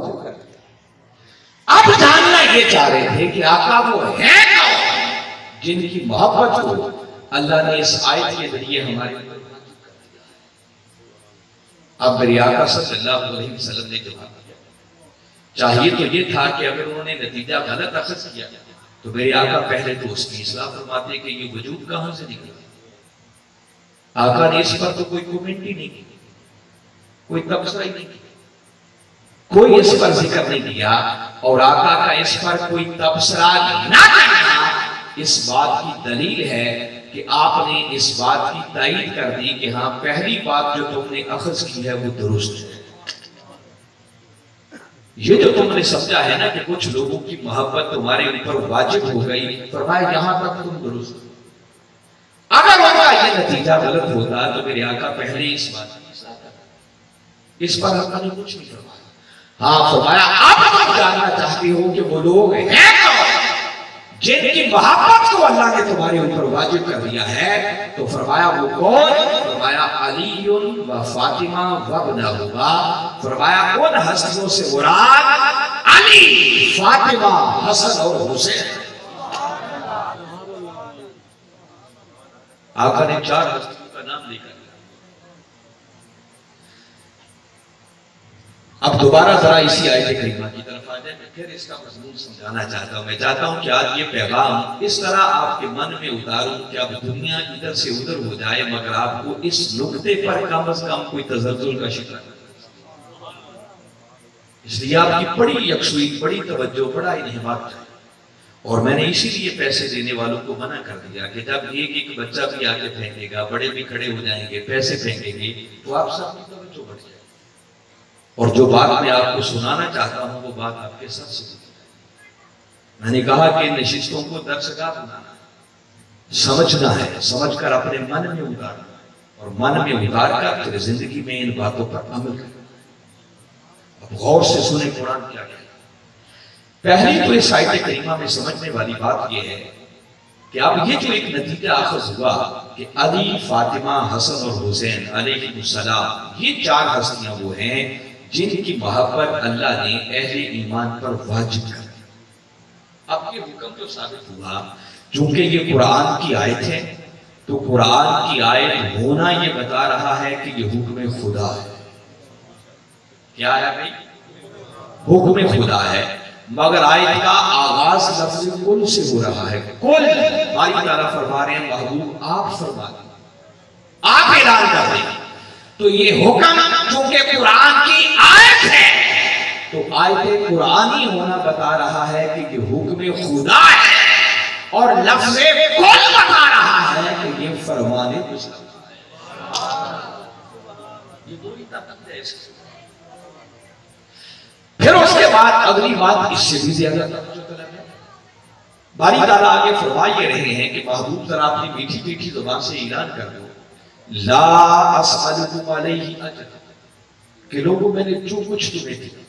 वाजिब कर दिया अब जानना ये चाह रहे थे कि आका वो है कौन जिनकी मोहब्बत को अल्लाह ने इस आयत के ज़रिए हमारे अब मेरी आका सल्लल्लाहु अलैहि वसल्लम ने जवाब दिया। चाहिए तो ये था कि अगर उन्होंने नतीजा गलत अखज किया तो मेरे आका पहले तो उसकी इसलाह फरमाते कि ये वजूद कहाँ से निकला? आका ने इस पर तो कोई कमेंट ही नहीं की, कोई तबसरा ही नहीं किया कोई इस पर ज़िक्र नहीं किया। और आका का इस पर कोई तबसरा ना करना इस बात की दलील है कि आपने इस बात की तायद कर दी कि हाँ पहली बात जो तुमने अखज की है वो दुरुस्त है। ये जो तुमने समझा है ना कि कुछ लोगों की मोहब्बत तुम्हारे ऊपर वाजिब हो गई फरमाया यहाँ तक तुम दुरुस्त अगर उनका ये नतीजा गलत होता तो मेरे आका पहले इस बात इस पर ने कुछ नहीं फरमाया हाँ फरमाया अब तुम जानना चाहते हो कि वो लोग हैं कौन? जिनकी मोहब्बत को अल्लाह ने तुम्हारे ऊपर वाजिब कर दिया है तो फरमाया वो कौन? फरमाया अली व फातिमा वबना होगा फरमाया उन हस्तियों से मुराद अली, फातिमा, हसन और हुसैन। आका ने चार हस्तियों का नाम लेकर अब दोबारा जरा इसी आयत करीमा की तरफ़ आ जाए, मैं फिर इसका मजमून समझाना चाहता हूँ। मैं चाहता हूँ कि आज ये पैगाम इस तरह आपके मन में उतारूं कि अब दुनिया इधर से उधर हो जाए, मगर आपको इस नुकते पर कम अज कम कोई तजल्जुल का शिकार इसलिए आपकी बड़ी यकसुई, बड़ी तवज्जो, बड़ा इन्हमाक और मैंने इसीलिए पैसे देने वालों को मना कर दिया कि जब एक एक बच्चा भी आगे फेंकेगा, बड़े भी खड़े हो जाएँगे, पैसे फेंकेंगे तो आप सबकी तवज्जो बढ़ और जो बात मैं आपको सुनाना चाहता हूँ, वो बात आपके साथ सुनी। मैंने कहा कि नशिस्तों को दर्शगा बनाना समझना है, समझकर अपने मन में उतारना और मन में उतार कर फिर ज़िंदगी में इन बातों पर अमल करना अब गौर से सुने कुरान क्या कहता पहली तो इस आयत करीमा में समझने वाली बात यह है कि अब ये जो एक नतीजा अखज हुआ कि अली, फातिमा, हसन और हुसैन अलैहिस्सलाम ये चार हस्तियाँ वो हैं जिनकी मोहब्बत अल्लाह ने अहले ईमान पर वाजिब कर दी। अब ये हुक्म तो साबित हुआ, चूँकि ये कुरान की आयत है तो कुरान की आयत होना ये बता रहा है कि ये हुक्म खुदा है। क्या है भाई? हुक्म खुदा है, मगर आयत का आगाज़ लफ्ज कुल से हो रहा है। कुल हमारी तारा फरमा रहे हैं, महबूब, आप फरमा आप ऐलान कर दें तो ये हुक्म चूँकि कुरान की आयत है तो आयत कुरानी होना बता रहा है कि ये हुक्म खुदा है और लफ्ज कुल बता रहा है कि ये फरमाने है। फिर उसके बाद अगली बात इससे भी ज़्यादा बारी ताला आगे फरमा ये रहे हैं कि महबूब जरा अपनी मीठी मीठी ज़ुबान से ऐलान कर दो। कि लोगों, मैंने जो कुछ तुम्हें दिया।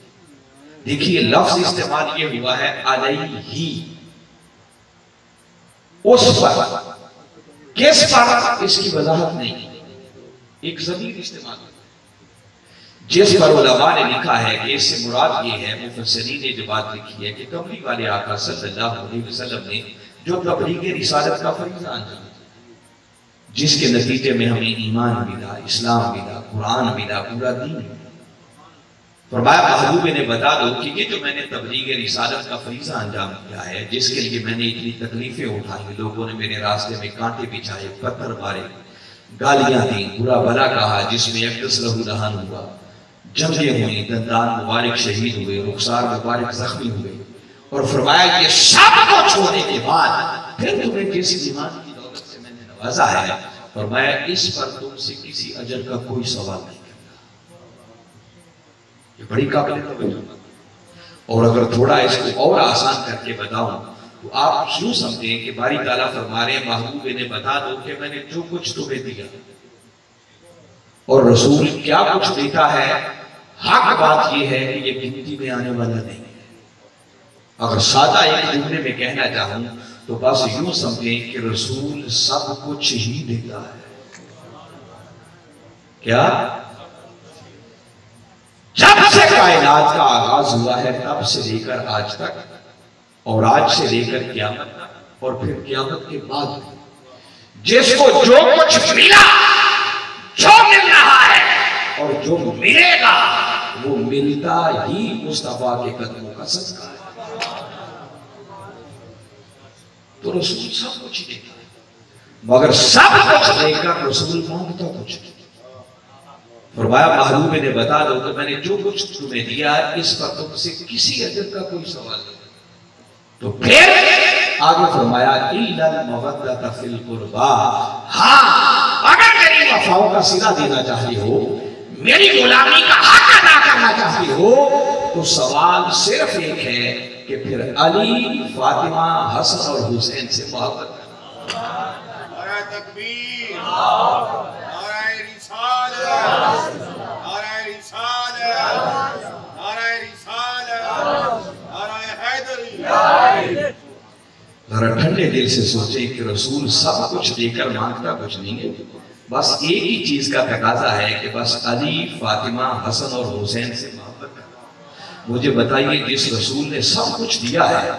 देखिए, लफ्ज इस्तेमाल ये हुआ है अलैहि। उस पर। किस पर? इसकी वजाहत नहीं। एक जमीर इस्तेमाल। जिस पर उलमा ने लिखा है कि इससे मुराद ये है मुफसरी ने जो बात लिखी है कि कमली वाले आका सल्लल्लाहु अलैहि वसल्लम ने जो तबलीग रिसालत का फरीजा अंजाम जिसके नतीजे में हमें ईमान मिला इस्लाम मिला कुरान मिला पूरा दीन फरमाया, महबूब ने बता दो कि ये जो मैंने तबलीग रिसालत का फरीजा अंजाम किया है, जिसके लिए मैंने इतनी तकलीफें उठाई, लोगों ने मेरे रास्ते में कांटे बिछाए, पत्थर मारे, गालियाँ दी, बुरा भला कहा, जिसमें दहन हुआ। जंगें हुई दंदान मुबारक शहीद हुए, रुखसार मुबारक जख्मी हुए। और फरमाया ये सबको छोड़ने के बाद फिर तुम्हें किसी ईमान की नवाजा है, फरमाया, इस पर तुमसे किसी अजर का कोई सवाल नहीं ये बड़ी काबिल और अगर थोड़ा इसको और आसान करके बताऊँ तो आप यूँ समझें कि बारी ताला फरमा रहे महबूब ने बता दो कि मैंने जो कुछ तुम्हें दिया। और रसूल क्या कुछ देता है? हक बात यह है कि ये गिनती में आने वाला नहीं है। अगर सादा एक जुमले में कहना चाहूँ तो बस यूँ समझें कि रसूल सब कुछ ही देता है। क्या? जब से कायनात का आगाज़ हुआ है, तब से लेकर आज तक, और आज से लेकर क्यामत और फिर क्यामत के बाद जिसको जो कुछ मिला, जो मिल रहा है, और जो मिलेगा, वो मिलता ही मुस्तफ़ा के कदमों का सदका है। तो रसूल सब कुछ देता है। मगर सब कुछ देकर रसूल माँगता कुछ फरमाया, महबूब ने बता दो कि मैंने जो कुछ तुम्हें दिया है, इस पर तुमसे किसी अजर का कोई सवाल नहीं। तो फिर आगे फरमाया हाँ अगर मेरी वफाओं का सिला देना चाहती हो मेरी गुलामी का हक अदा करना चाहती हो तो सवाल सिर्फ़ एक है कि फिर अली फातिमा हसन और हुसैन से मोहब्बत जरा ठंडे दिल से सोचे कि रसूल सब कुछ देकर माँगता कुछ नहीं है। बस एक ही चीज़ का तकाजा है कि बस अली, फातिमा, हसन और हुसैन से मोहब्बत कर मुझे बताइए, जिस रसूल ने सब कुछ दिया है,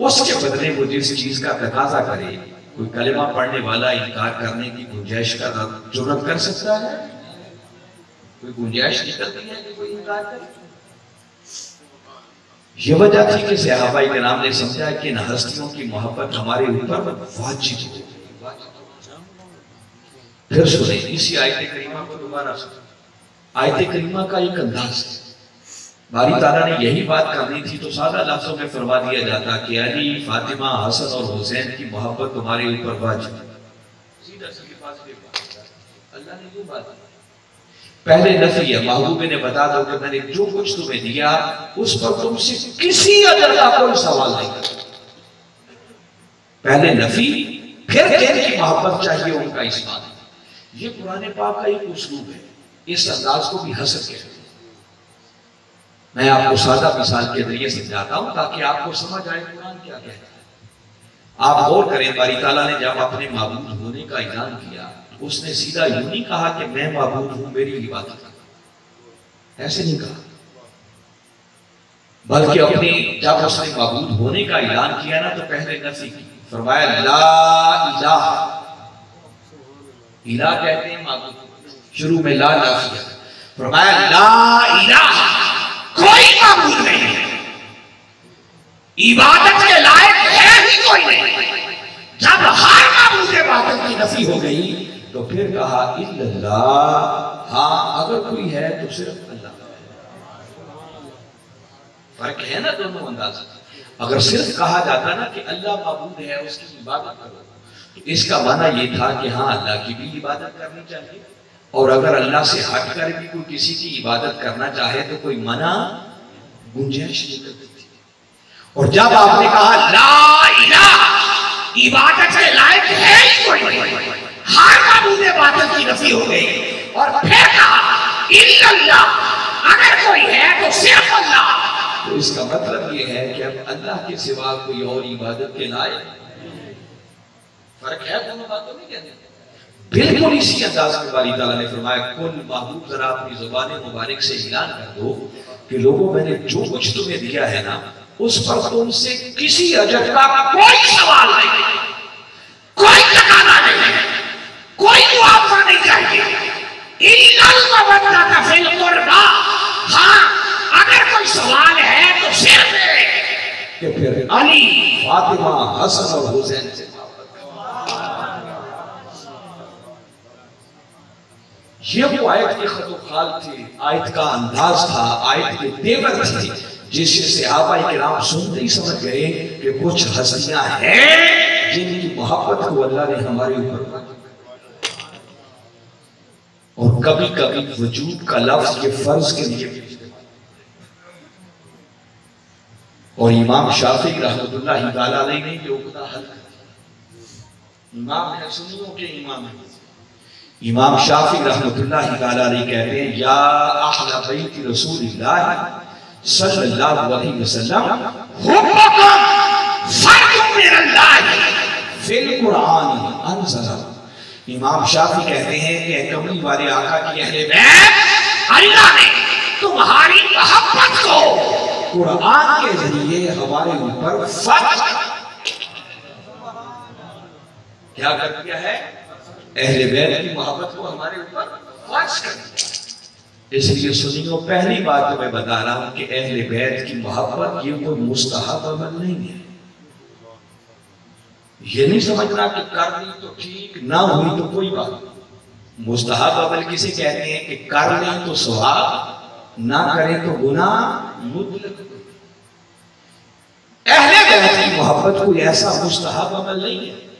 उसके बदले वो जिस चीज़ का तकाजा करे, कोई कलेमा पढ़ने वाला इनकार करने की गुंजाइश का ज़रूरत कर सकता है? कोई गुंजाइश निकलती है कि कोई इनकार करे? ये वजह थी कि सहाबाई के नाम ने समझा कि इन हस्तियों की मोहब्बत हमारे ऊपर वाजिब हो। फिर सुने इसी आयत करीमा को दोबारा सुने आयत करीमा का एक अंदाज है बारी ताला ने यही बात करनी थी तो सादा लफ्जों में फरमा दिया जाता कि अली फातिमा हसन और हुसैन की मोहब्बत तुम्हारे ऊपर वाजिब अल्लाह ने ये बात पहले नफी है महबूबे ने बता दो कि मैंने जो कुछ तुम्हें दिया उस पर तुमसे किसी अदर का कोई सवाल नहीं पहले नफी फिर कहने की मोहब्बत चाहिए उनका इस बात ये पुराने पाप का एक उसलूब है। इस अंदाज को भी हसर के मैं आपको सादा मिसाल के ज़रिए समझाता हूँ ताकि आपको समझ आए कुरान क्या कहता है। आप गौर करें बारी ताला ने जब अपने महबूब होने का ऐलान किया, उसने सीधा यूँ नहीं कहा कि मैं मबूद हूँ, मेरी इबादत ऐसे नहीं कहा। बल्कि अपने जब उसने मबूद होने का ऐलान किया ना तो पहले नफी की। फरमाया, ला इला इला कहते हैं मबूद शुरू में ला नाफिया फरमाया, ला इला कोई मबूद नहीं। इबादत के लायक है ही कोई नहीं। जब हर मबूद इबादत की नफी हो गई तो फिर कहा, इल्लल्लाह हाँ अगर कोई है तो सिर्फ़ अल्लाह फ़र्क है ना दोनों अंदाज। अगर सिर्फ़ कहा जाता ना कि अल्लाह माबूद है, उसकी इबादत करो। इसका माना ये था कि हाँ अल्लाह की भी इबादत करनी चाहिए। और अगर अल्लाह से हट कर भी कोई किसी की इबादत करना चाहे तो कोई मना गुंजाइश नहीं करती और जब आपने कहा, ला इबादत के लायक है हर कानून बादल की नफी हो गई। और फिर कहा अगर कोई है तो सिर्फ़ अल्लाह। तो इसका मतलब ये है कि अब अल्लाह के सिवा कोई और इबादत के लायक फ़र्क है? दोनों बातों में कहते बिल्कुल इसी अंदाज में बारी ताला ने फरमाया कुल महबूब जरा अपनी ज़ुबान मुबारक से ऐलान कर दो कि लोगों मैंने जो कुछ तुम्हें दिया है ना उस पर तुमसे किसी अजर का कोई सवाल नहीं कोई ठिकाना नहीं कोई मुआवजा नहीं चाहिए। हाँ अगर कोई सवाल है तो सिर्फ़ कि फिर अली फातिमा हसन और हुसैन से ये वो आयत की खतुखाल थी, आयत का अंदाज था, आयत के तेवर थे, जिससे सहाबा के नाम सुनते ही समझ गए कि कुछ हस्तियाँ हैं जिनकी मोहब्बत को अल्लाह ने हमारे ऊपर और कभी कभी वजूद का लफ्ज के फ़र्ज़ के लिए और इमाम शाफी रहमतुल्लाह ने ये उकदा हल इमाम है सुनियों के इमाम है। इमाम शाफी रहमतुल्लाह कहते हैं, या अहला बैत सल्लल्लाहु अलैहि वसल्लम मिनल्लाह, फिल कुरान इमाम शाफी कहते हैं कि कमली वाले आका की अहले बैत, अल्लाह ने तुम्हारी मोहब्बत को कुरान के ज़रिए हमारे ऊपर फ़र्ज़ क्या कर दिया है? अहले बैत की मोहब्बत को हमारे ऊपर फ़र्ज़ कर इसलिए सुनियो, पहली बात तो मैं बता रहा हूँ कि अहले बैत की मोहब्बत ये कोई मुस्तहब अमल नहीं है। ये नहीं समझना कि कर ली तो ठीक, ना हुई तो कोई बात मुस्तहब अमल किसे कहते हैं कि कर लें तो स्वाब, ना करें तो गुना मुतलक। अहले बैत की मोहब्बत कोई ऐसा मुस्तहब अमल नहीं है।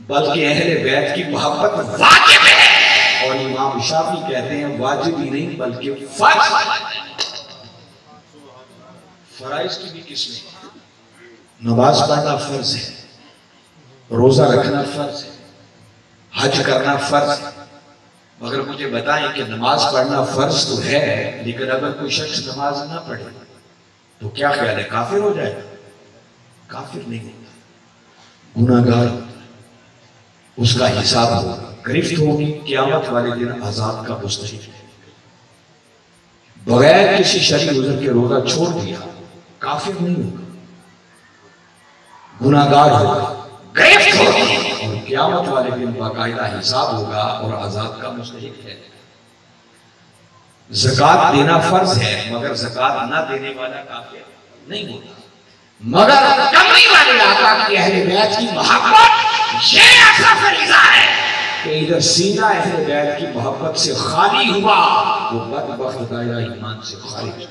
बल्कि अहले बैत की मोहब्बत वाजिब है। और इमाम शाफी कहते हैं, वाजिब ही नहीं, बल्कि फ़र्ज़। फराइज की भी किस्में। नमाज़ पढ़ना फ़र्ज़ है, रोजा रखना फ़र्ज़ है, हज करना फ़र्ज़ है। मगर मुझे बताएँ कि नमाज़ पढ़ना फ़र्ज़ तो है, लेकिन अगर कोई शख्स नमाज़ ना पढ़े तो क्या ख्याल है? काफिर हो जाएगा। काफिर नहीं होता। गुनागार उसका हिसाब होगा गिरफ्त होगी, क्यामत वाले दिन आज़ाद का मुस्तक बगैर किसी शरीर उजर के रोजा छोड़ दिया, काफिर नहीं होगा। गुनागार होगा गिरफ्त होगी और क्यामत वाले दिन बाकायदा हिसाब होगा और आज़ाद का मुस्तक है। जक़ात देना फ़र्ज़ है, मगर जक़ात ना देने वाला काफिर नहीं होता मगर कमरी वाले आका की अहले बैत की मोहब्बत ये ऐसा फरीजा है कि इधर सीना अहले बैत की मोहब्बत से खाली हुआ, वो बदबख्त दायरा ईमान से खारिज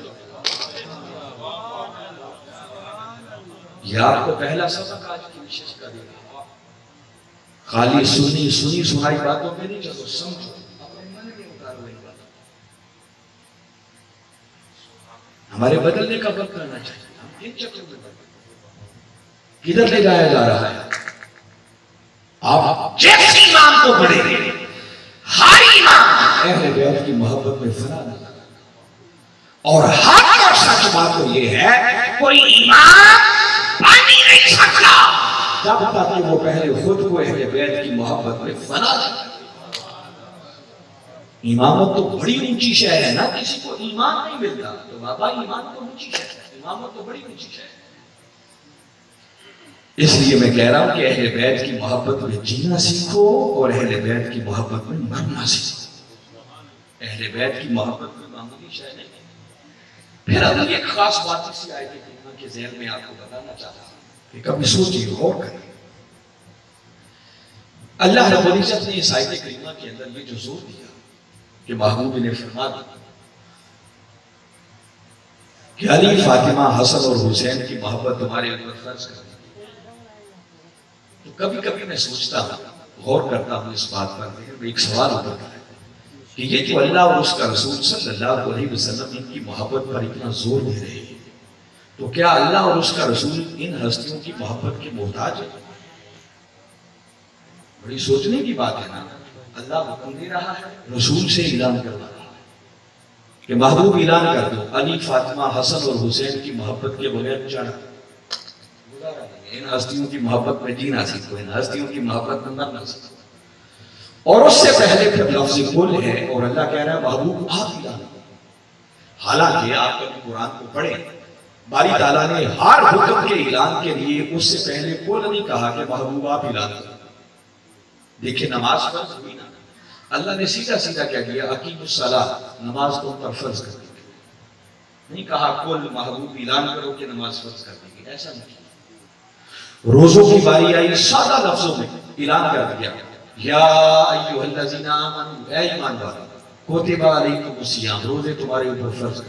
यह आपको पहला सबक आज की विशेष का देगा खाली सुनी सुनी सुनाई बातों में नहीं चलो समझो हमारे बदलने का वक्त करना चाहिए। हम इन चक्रों में बदल किधर ले जाया जा रहा है? आप जिस ईमान को पढ़े हर ईमान अहले बैत की मोहब्बत में फना न और हक और सच बात तो ये है कोई ईमान बन ही नहीं सकता जब तक कि वो पहले खुद को अहले बैत की मोहब्बत में फना इमामत तो बड़ी ऊँची शय है ना किसी को ईमान नहीं मिलता। तो बाबा ईमान तो ऊँची शय है इमामत तो बड़ी ऊँची शय है। इसलिए मैं कह रहा हूँ कि अहले बैत की मोहब्बत में जीना सीखो और अहले बैत की मोहब्बत में मरना सीखो। अहले बैत की मोहब्बत में मामूली शायद नहीं। फिर अब एक खास बात इसी आयत करीमा के जहन में आपको बताना चाहता हूँ कि कभी सोचिए, गौर करें अल्लाह रब्बुल इज़्ज़त ने इस आयत करीमा के अंदर ये जो ज़ोर दिया कि महबूब ने फरमा दिया कि अली फातिमा हसन और हुसैन की मोहब्बत तुम्हारे ऊपर फ़र्ज़ कर। तो कभी कभी मैं सोचता हूँ गौर करता हूँ इस बात पर एक सवाल उठता है कि ये जो अल्लाह और उसका रसूल सल्लल्लाहु अलैहि वसल्लम इनकी मोहब्बत पर इतना ज़ोर दे रहे हैं तो क्या अल्लाह और उसका रसूल इन हस्तियों की मोहब्बत के मोहताज है? बड़ी सोचने की बात है ना, अल्लाह हुक्म दे रहा है, रसूल से ऐलान करवा रहा है। कि महबूब ऐलान कर दो, अली, फातिमा, हसन और हुसैन की मोहब्बत के बगैर चढ़। इन हस्तियों की मोहब्बत में जीना सीखो, इन हस्तियों की मोहब्बत में मरना सीखो। और उससे पहले फिर लफ्ज कुल है और अल्लाह कह रहा है, महबूब, आप ऐलान हालाँकि आप कभी कुरान को पढ़े, बारी ताला ने हर हुक्म के ऐलान के लिए उससे पहले कुल नहीं कहा कि, महबूब, आप ऐलान करो देखिए, नमाज़ फ़र्ज़ हुई ना। अल्लाह ने सीधा सीधा क्या किया अकीम नमाज़ को पर फ़र्ज़ कर दी नहीं कहा, कुल, महबूब, ऐलान करो कि नमाज़ फ़र्ज़ कर देगी ऐसा नहीं रोजों की बारी आई, सादा लफ्जों में ऐलान कर दिया। या रोज़े तुम्हारे ऊपर फ़र्ज़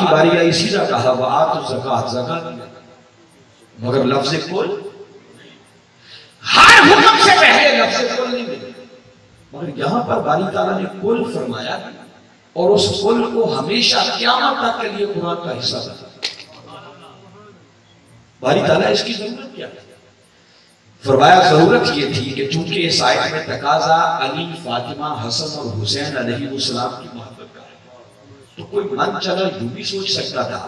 की बारी आई, सीधा कहा, वह तो ज़कात ज़कात मगर लफ्ज कुल हर हुक्म से पहले लफ्ज कुल नहीं मिले मगर यहाँ पर बारी ताला ने कुल फरमाया और उस कुल को हमेशा क्यामत तक के लिए कुरान का हिस्सा बना। बारी ताला, इसकी ज़रूरत क्या है? फरमाया, ज़रूरत ये थी कि चूँकि इस आयत में तकाजा अली, फातिमा, हसन और हुसैन अलैहिस्सलाम की मोहब्बत का तो कोई मन चला यूँ भी सोच सकता था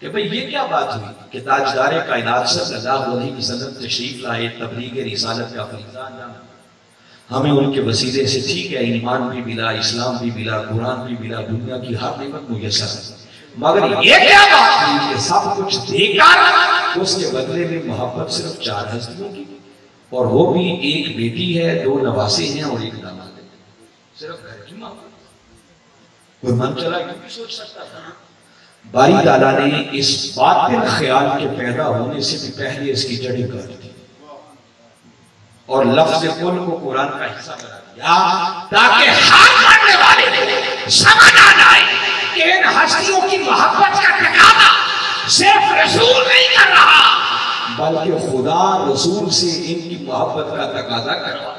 कि भाई ये क्या बात हुई कि ताजदार कायनात सल्लल्लाहु अलैहि वसल्लम तशरीफ़ लाए तबलीग रिसालत का फरीजा अंजाम हमें उनके वसीले से ठीक है ईमान भी मिला इस्लाम भी मिला कुरान भी मिला दुनिया की हर निमत मुयसर मगर ये क्या बात है? कि सब कुछ देकर उसके बदले में मोहब्बत सिर्फ़ चार हस्तियों की और वो भी एक बेटी है दो नवासे हैं और एक दामाद है। सिर्फ़ घर की मोहब्बत कोई मन चला क्यों भी सोच सकता था? बारी दादा ने इस बातिल ख्याल के पैदा होने से भी पहले इसकी जड़ी काट दी। और लफ्ज कुल को कुरान का हिस्सा बना दिया। ताकि हर मानने वाले समझ आ जाए कि इन हस्तियों की मोहब्बत का ठिकाना सिर्फ़ रसूल नहीं कर रहा। बल्कि खुदा रसूल से इनकी मोहब्बत का तकाजा करवा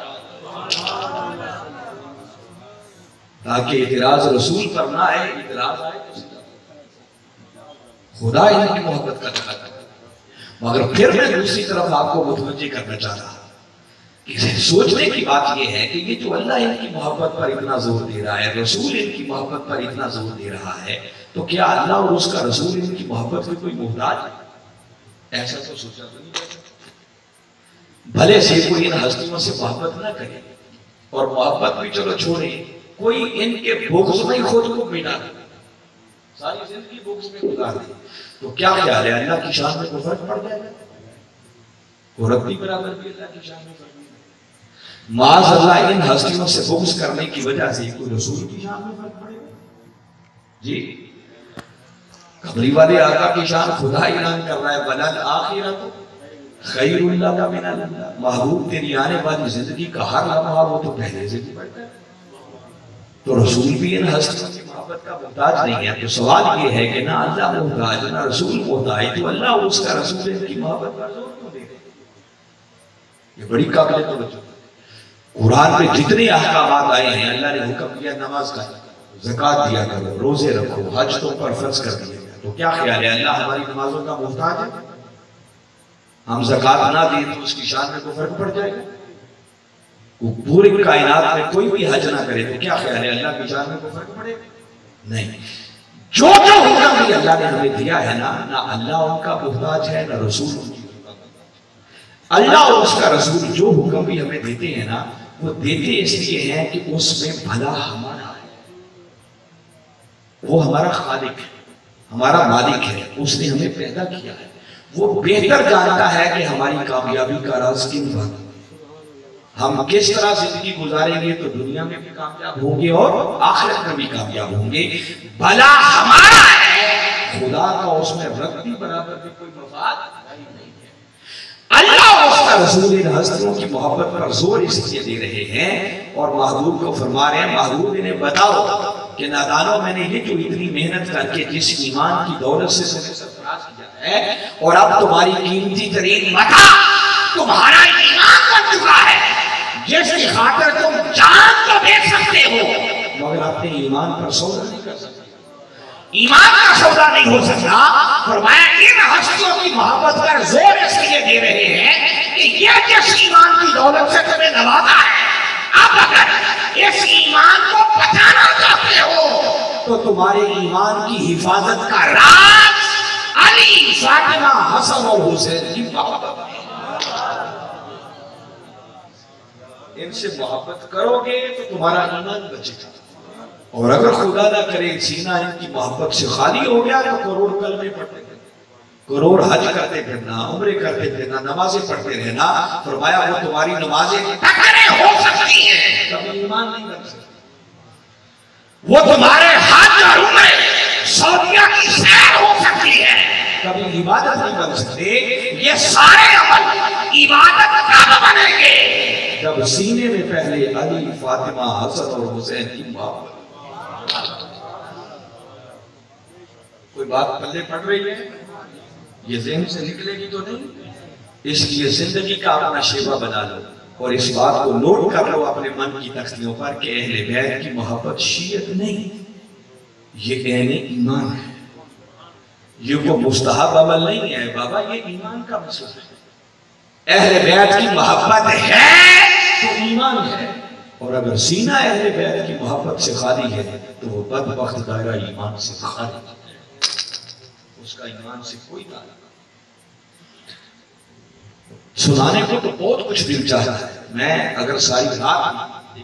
ताकि इतराज रसूल पर ना आए इतराज आए तो खुदा इनकी मोहब्बत का तकाजा मगर फिर मैं दूसरी तरफ़ आपको मुतवजह करना चाह रहा सोचने की बात यह है कि ये जो अल्लाह इनकी मोहब्बत पर इतना ज़ोर दे रहा है, रसूल इनकी मोहब्बत पर इतना ज़ोर दे रहा है तो क्या अल्लाह और उसका रसूल इनकी मोहब्बत में कोई मोहताज है? ऐसा तो सोचा तो नहीं भले से कोई इन हस्तियों से मोहब्बत ना करे और मोहब्बत भी चलो छोड़े, कोई इनके बुग्ज में खुद को मिटा दे। सारी ज़िंदगी बुग्ज में गुजार दे। तो क्या ख्याल है? अल्लाह की शान में कोई फ़र्क पड़ जाएगा रब्बी बराबर भी अल्लाह की शान में फ़र्क माज अल्लाह इन हस्तियों से बुग्ज करने की वजह से कोई रसूल की शान में फ़र्क पड़ेगा? जी। कबरी वाले आका की शान खुदा ऐलान कर रहा है बनल खैरुल्लाह का मिनल महबूब तेरी आने वाली ज़िंदगी का हर लम्हा वो तो पहले से भी बढ़ता है। तो रसूल भी इन हस्तियों की मोहब्बत का मोहताज नहीं है तो सवाल ये है कि ना अल्लाह मोहताज, ना रसूल मोहताज तो अल्लाह उसका रसूल इनकी मोहब्बत पर ज़ोर क्यों दे ये बड़ी काबिल तवज्जो कुरान में जितने अहकाम आए हैं, अल्लाह ने हुक्म दिया नमाज़ का। जक़ात दिया करो, रोज़े रखो, हज तो पर फ़र्ज़ कर दिया। तो क्या ख्याल है, अल्लाह हमारी नमाजों का मोहताज है? हम जक़ात ना दें तो उसकी शान में कोई फ़र्क पड़ जाएगा। वो पूरी कायनात में कोई भी हज ना करे तो क्या ख्याल है, अल्लाह की शान में कोई फ़र्क पड़ेगा? नहीं। जो जो हुक्म भी अल्लाह ने हमें दिया है ना ना अल्लाह उनका मोहताज है, ना रसूल अल्लाह और उसका रसूल जो हुक्म भी हमें देते हैं ना वो देते इसलिए हैं कि उसमें भला हमारा है। वो हमारा खालिक है, हमारा मालिक है, उसने हमें पैदा किया है। वो बेहतर जानता है कि हमारी कामयाबी का राज किन पर। हम किस तरह ज़िंदगी गुजारेंगे तो दुनिया में भी कामयाब होंगे और आखिरत में भी कामयाब होंगे। भला हमारा है, खुदा का उसमें बराबर भी कोई मफाद अल्लाह उसका रसूल इन हस्तियों की मोहब्बत पर ज़ोर इसलिए दे रहे हैं और महबूब को फरमा रहे हैं महबूब इन्हें बताओ कि नादानो मैंने ये जो इतनी मेहनत करके जिस ईमान की दौलत से सरफराज किया है और अब तुम्हारी कीमती तरीन मता तुम्हारा ईमान बन चुका है जिसकी खातर तुम जान तो दे सकते हो मगर अपने ईमान पर सौदा नहीं कर सकते। ईमान का सौदा नहीं हो सकता। फरमाया, इन हस्तियों की मोहब्बत पर ज़ोर इसलिए दे रहे हैं कि ये जिस ईमान की दौलत से तुम्हें नवाजा है, अब अगर इस ईमान को बचाना चाहते हो तो तुम्हारे ईमान की हिफाजत का राज अली, फातिमा, हसन और हुसैन की मोहब्बत इनसे मोहब्बत करोगे तो तुम्हारा ईमान बचेगा। और अगर खुदा ना करे सीना इनकी मोहब्बत से खाली हो गया तो करोड़ कल में पढ़ते करोड़ हज करते फिरना उम्र करते फिरना नमाजें पढ़ते रहना फरमाया वो तुम्हारी नमाजें हो सकती है। कभी ईमान नहीं बन सकती। वो तुम्हारे हज और उम्र सौदिया की सैर हो सकती है। कभी इबादत नहीं बन सकते। ये सारे अमल इबादत कब बनेंगे। जब सीने में पहले अली फातिमा हसन और हुसैन की मोहब्बत कोई बात पल्ले पड़ रही है? ये जहन से निकलेगी तो नहीं? इसलिए ज़िंदगी का अपना शेवा बना लो और इस बात को नोट कर लो अपने मन की तख्तियों पर कि अहले बैत की मोहब्बत शीयत नहीं। ये अहले ईमान है। ये को मुस्तहब अमल नहीं है। बाबा, ये ईमान का मसला है। अहले बैत की मोहब्बत है तो ईमान है। और अगर सीना अहले बैत की मोहब्बत से खाली है तो वो बदबख्त दायरा ईमान से खाली है। उसका ईमान से कोई ताल्लुक सुनाने को तो बहुत कुछ दिल चाहता है। मैं अगर सारी रात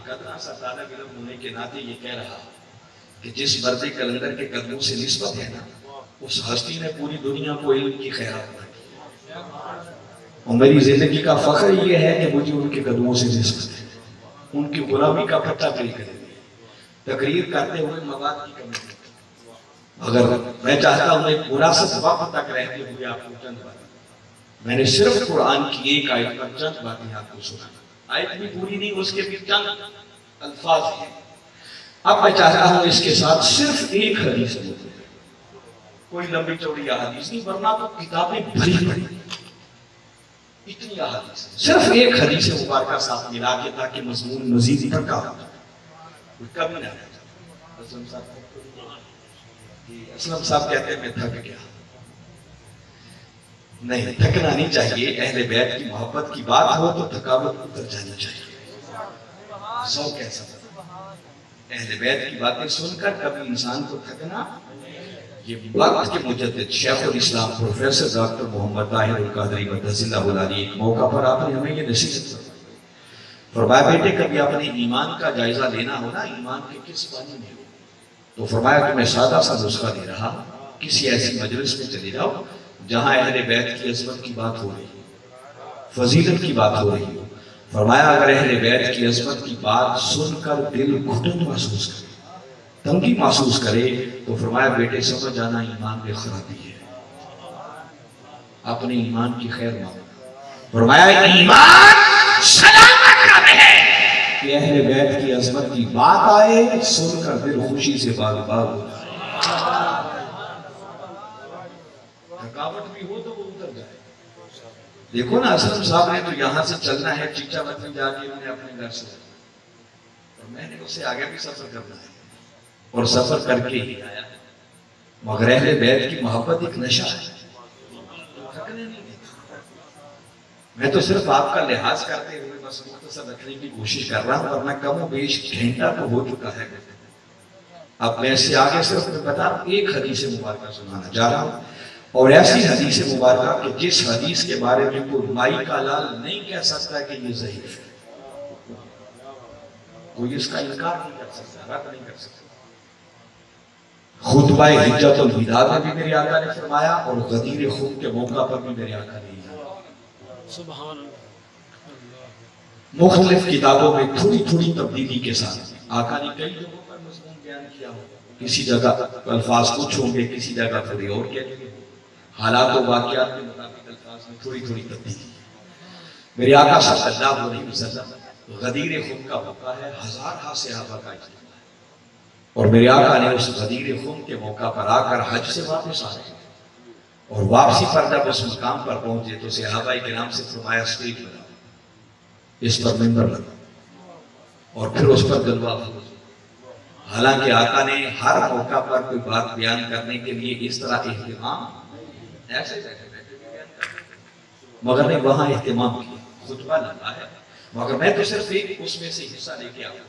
कदरा सा तालब इलम होने के नाते ये कह रहा कि जिस मर्द कलंदर के कदमों से निस्बत है ना, उस हस्ती ने पूरी दुनिया को इल्म की खैरात और मेरी ज़िंदगी का फख्र ये है कि मुझे उनके कदमों से निस्बत है। उनकी गुलामी का पत्ता करी करेंगे तकरीर करते हुए मवाद की कमी। अगर मैं चाहता हूँ एक मुनासिब वक्त तक रहते हुए आपको चंद बात। मैंने सिर्फ़ कुरान की एक आयत पर चंद बातें आपको सुना आयत भी पूरी नहीं, उसके भी चंद अल्फाज हैं। अब मैं चाहता हूँ इसके साथ सिर्फ़ एक हदीस कोई लंबी चौड़ी हदीस नहीं, वरना तो किताबें भरी पड़ी। इतनी हदीस सिर्फ़ एक हदीस मुबारक साथ मिला के, ताकि मजमून मजीद पक्का हो कभी ना असलम साहब कहते हैं, मैं थक गया। नहीं, थकना नहीं चाहिए। अहले बैत की मोहब्बत की बात हो तो थकावट उतर जानी चाहिए। सौ अहले बैत की बातें सुनकर कभी इंसान को थकना, ये वक्त के मुजद शेखुल इस्लाम प्रोफेसर डॉक्टर मोहम्मद ताहिर कादरी मदजिल्लाली एक मौका पर आपने हमें ये नसीहत फरमाया, बेटे, कभी अपने ईमान का जायजा लेना हो ना? ईमान के किस पानी में हो? तो फरमाया कि मैं सादा सा नुस्खा दे रहा किसी ऐसी मजलिस में चले जाओ, जहाँ अहले बैत की अजमत की बात हो रही हो, फजीलत की बात हो रही हो। फरमाया, अगर अहले बैत की अजमत की बात सुनकर दिल घुटन महसूस करे, तंगी महसूस करे तो फरमाया, बेटे, समझ जाना ईमान में खराबी है। अपने ईमान की खैर मांगो। फरमाया, ईमान सलामत रहे कि अहले बैत की अजमत की बात आए, सुनकर दिल खुशी से बाग बाग हो तो देखो ना असलम साहब ने तो यहाँ से चलना है चीचा में जाके उन्हें अपने घर से। और मैंने उसे आगे भी सफ़र करना है। और सफ़र करके ही आया। मगर अहले बैत की मोहब्बत एक नशा है। मैं तो सिर्फ़ आपका लिहाज करते हुए बस मुख्तसर रखने की कोशिश कर रहा हूँ, वरना कम बेश घंटा तो हो चुका है। अब मैं इससे आगे सिर्फ़ मैं बता एक हदीस मुबारक सुनाना जा रहा हूँ। और ऐसी हदीस मुबारक कि जिस हदीस के बारे में कोई माई का लाल नहीं कह सकता कि ये जहीफ है। कोई इसका इनकार नहीं कर सकता, रद्द नहीं कर सकता। खुतबा हिज्जतुल विदा में भी मेरे आका ने फरमाया और गदीर खून के मौका पर भी मेरे आका ने मुख्तलिफ़ किताबों में थोड़ी थोड़ी तब्दीली के साथ। आका ने कई जगहों पर मजमून बयान किया होगा किसी जगह अल्फाज कुछ होंगे, किसी जगह थोड़ी और कह हालात और वाकयात के मुताबिक अल्फाज में थोड़ी थोड़ी तब्दीली। मेरे आका सल्लल्लाहु अलैहि वसल्लम गदीर खून का मौका है, हज़ार हा सहाबा का और मेरे आका ने उस गदीर खून के मौका पर आकर हज से वापस आ गए और वापसी पर जब उस मुकाम पर पहुँचे तो सहाबाई के नाम से फरमाया स्टेज बना इस पर मेंबर लगा और फिर उस पर गलवा हालाँकि आका ने हर मौका पर कोई बात बयान करने के लिए इस तरह एहतमाम ऐसे मगर ने वहाँ एहतमाम किया, खुतबा लगा है। मगर मैं तो सिर्फ़ एक उसमें से हिस्सा लेके आऊँ।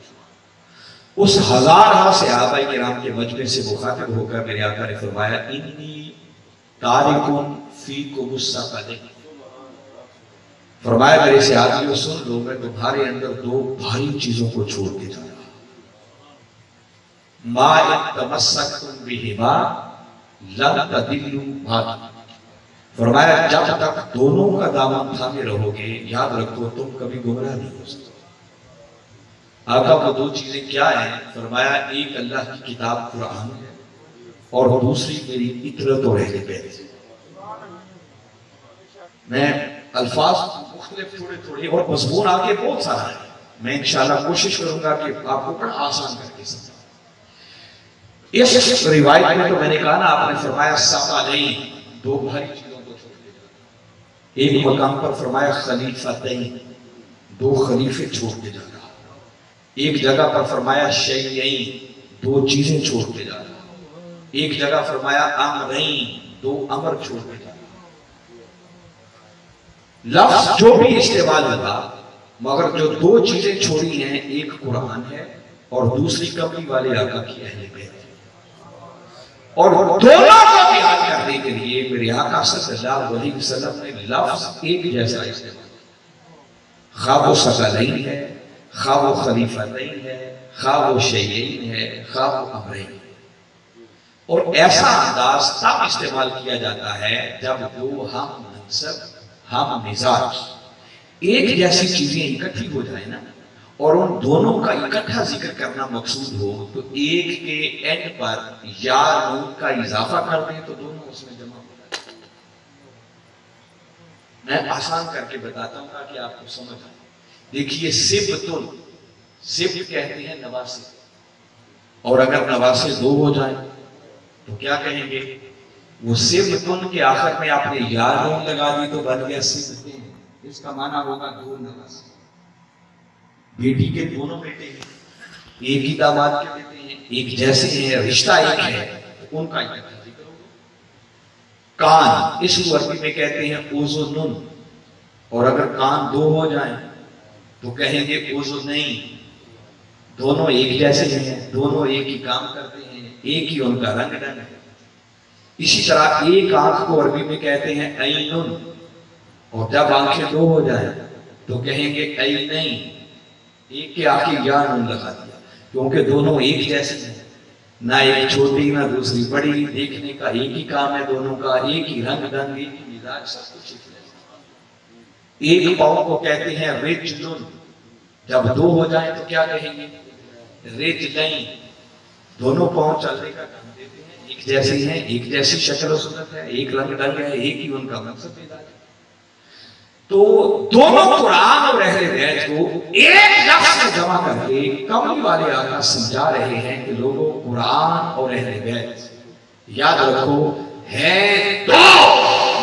उस हज़ार हा से आबाई के राम के मजमे से मुखातिब होकर मेरे आका ने फरमाया, इन्नी तारिकुन फ़ी को गुस्सा कर फरमाया मेरे से आदमियों सुन लो, मैं तुम्हारे अंदर दो भारी चीज़ों को छोड़ के जा रहा मा तमस्सक तुम बिहिमा फरमाया, जब तक दोनों का दामन थामे रहोगे, याद रखो, तुम कभी गुमराह नहीं हो सकते। आका को दो चीज़ें क्या है? फरमाया, एक अल्लाह की किताब कुरान है, और दूसरी मेरी इतरत और बैत मैं अल्फाज मुख्तलिफ़ थोड़े थोड़े और मजमून आगे बहुत सारा है। मैं इंशाल्लाह कोशिश करूँगा कि आपको बड़ा आसान करके इस रिवायत में तो मैंने कहा ना, आपने फरमाया सफ़ा नहीं, दो भारी चीज़ों को छोड़ एक मकाम पर फरमाया, खलीफा दो खलीफे छोड़ के जाना एक जगह पर फरमाया शयई दो चीज़ें छोड़ के जा रहा एक जगह फरमाया अमरई दो अमर छोड़ के जा लफ्ज जो भी इस्तेमाल होगा, मगर जो दो चीज़ें छोड़ी हैं, एक कुरान है और दूसरी कमली वाले आका की अहले बैत और दोनों को बयान करने के लिए मेरे आका सल्लल्लाहु अलैहि वसल्लम ने लफ्ज एक जैसा इस्तेमाल वो सकलैन है खा वो नहीं है खा वो शैन है खा वो अमरैन। और ऐसा अंदाज तब इस्तेमाल किया जाता है जब दो हम मनसब हम मिजाज एक जैसी चीज़ें इकट्ठी हो जाए ना, और उन दोनों का इकट्ठा ज़िक्र करना मकसूद हो तो एक के एंड पर या नून का इजाफा कर दें तो दोनों उसमें जमा हो जाए मैं आसान करके बताता हूँ ताकि आपको समझ आए। देखिए सिब तुल सिब कहते हैं नवासे। और अगर नवासे दो हो जाए तो क्या कहेंगे? वो सिब तुन के आखिर में आपने यार नून लगा दी तो बन गया सिब इसका माना होगा दो नवासे। बेटी के दोनों बेटे हैं। एक ही दामाद के बेटे हैं। एक जैसे हैं रिश्ता एक है। उनका कान इस वर्ग में कहते हैं ओजोनुन और अगर कान दो हो जाए तो कहेंगे ओजो नहीं। दोनों एक जैसे हैं दोनों एक ही काम करते हैं एक ही उनका रंग ढंग है। इसी तरह एक आँख को अरबी में कहते हैं ऐनुन। और जब आँखें दो हो जाए तो कहेंगे ऐ नहीं। एक के आके या नून लगा दिया, क्योंकि दोनों एक जैसे हैं। ना एक छोटी, ना दूसरी बड़ी। देखने का एक ही काम है दोनों का, एक ही रंग ढंग एक ही मिजाज, सब कुछ एक पाओ को कहते हैं रिच लुन जब दो हो जाए तो क्या कहेंगे? रिच नहीं। दोनों पाओ चलने का काम देते जैसे हैं एक जैसी शक्ल और सूरत है, एक रंग ढंग है एक ही उनका मकसद है। तो दोनों कुरान और अहले बैत को एक लफ्ज में जमा करके कमली वाले आका समझा रहे हैं कि लोगों, कुरान और अहले बैत, याद रखो, है दो,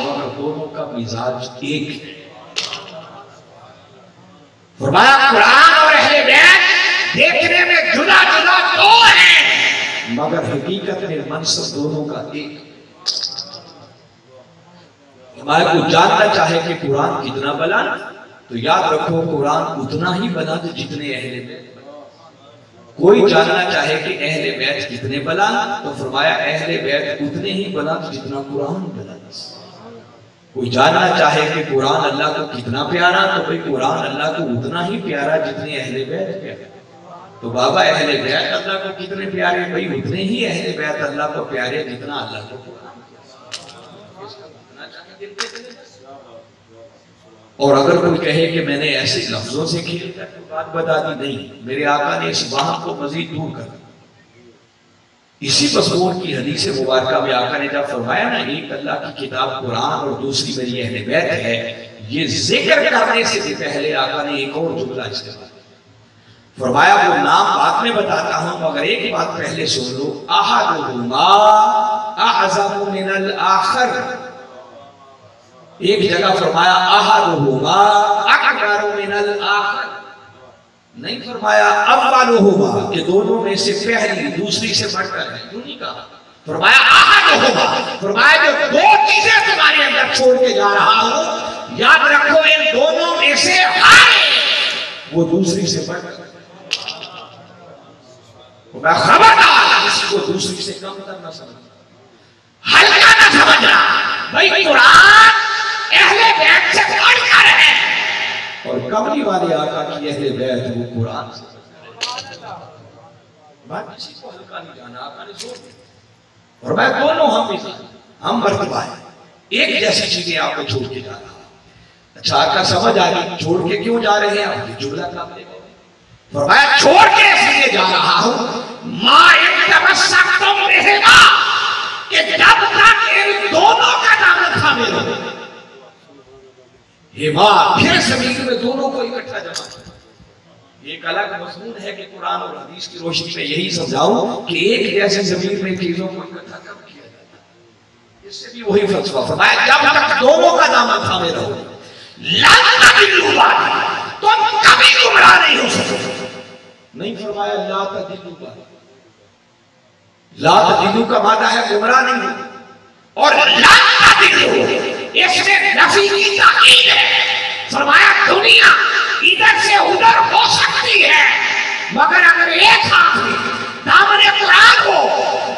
मगर दोनों का मिजाज एक फरमाया, कुरान और अहले बैत देखने में जुदा जुदा दो हैं। मगर हकीकत में मनसब दोनों का एक। हमारे को जानना चाहे कि कुरान कितना बला तो याद रखो, कुरान उतना ही बना तो जितने अहले बैत। कोई जानना चाहे कि अहले बैत कितने बला तो फरमाया, अहले बैत उतने ही बना तो जितना कुरान बना कोई जानना चाहे कि कुरान अल्लाह को कितना प्यारा तो भाई कुरान अल्लाह को उतना ही प्यारा जितने अहले बैत प्यारे। तो बाबा अहले बैत अल्लाह को कितने प्यारे भाई, उतने ही अहले बैत अल्लाह को प्यारे जितना अल्लाह को और अगर कोई कहे कि मैंने ऐसे लफ्जों से खेल कर तो बात बता दी, नहीं, मेरे आका ने इस बाह को मजीद दूर कर इसी मजमून की हदीस मुबारक में आका ने जब फरमाया ना, एक अल्लाह की किताब कुरान और दूसरी मेरी अहले बैत है, ये ज़िक्र करने से पहले आका ने एक और जुमला इस्तेमाल फरमाया, वो नाम बाद में बताता हूँ, मगर एक बात पहले सुन लो। मिनल आखर। एक जगह फरमाया अकबरु मिनल आखर। नहीं फरमाया, अव्वलुहुमा, कि दोनों में से पहली, दूसरी से बढ़कर है। यूँ नहीं कहा? फरमाया आहदुहुमा फरमाया, जो दो चीज़ें तुम्हारे अंदर छोड़ के जा रहा हूँ, याद रखो, इन दोनों में से हर वो दूसरी से बढ़कर खबरदार। दूसरी से कम हल्का ना समझना। भाई, कुरान अहले बैत से है। और कमली वाले आका की अहले बैत वो कुरान से मैं किसी को हल्का नहीं जाना। आका ने और मैं दोनों हम हम है। एक जैसी चीज़ें आपको छोड़ के जा रहा अच्छा आका समझ आ गई। छोड़ के क्यों जा रहे हैं? आप जुमला काम फरमाया छोड़ के इसलिए जा रहा हूँ। माँ तुम रहेगा कि जब तक इन दोनों का नाम शामिल हो हे माँ फिर ज़मीन में दोनों को इकट्ठा जमा एक अलग मजमून है कि कुरान और हदीस की रोशनी में यही समझाऊं कि एक जैसी ज़मीन में चीज़ों को इकट्ठा कब किया जाता है इससे भी वही फलसफा फरमाया, जब तक दोनों का नाम थामे रहो तुम कभी गुमराह नहीं हो सकते नहीं फरमाया, ला तदिलु ला तदिलु का वादा है गुमराह नहीं और ला तदिलु इसमें नफी की ताकीद है। फरमाया, दुनिया इधर से उधर हो सकती है, मगर अगर एक हाथ में दामन कुरान हो,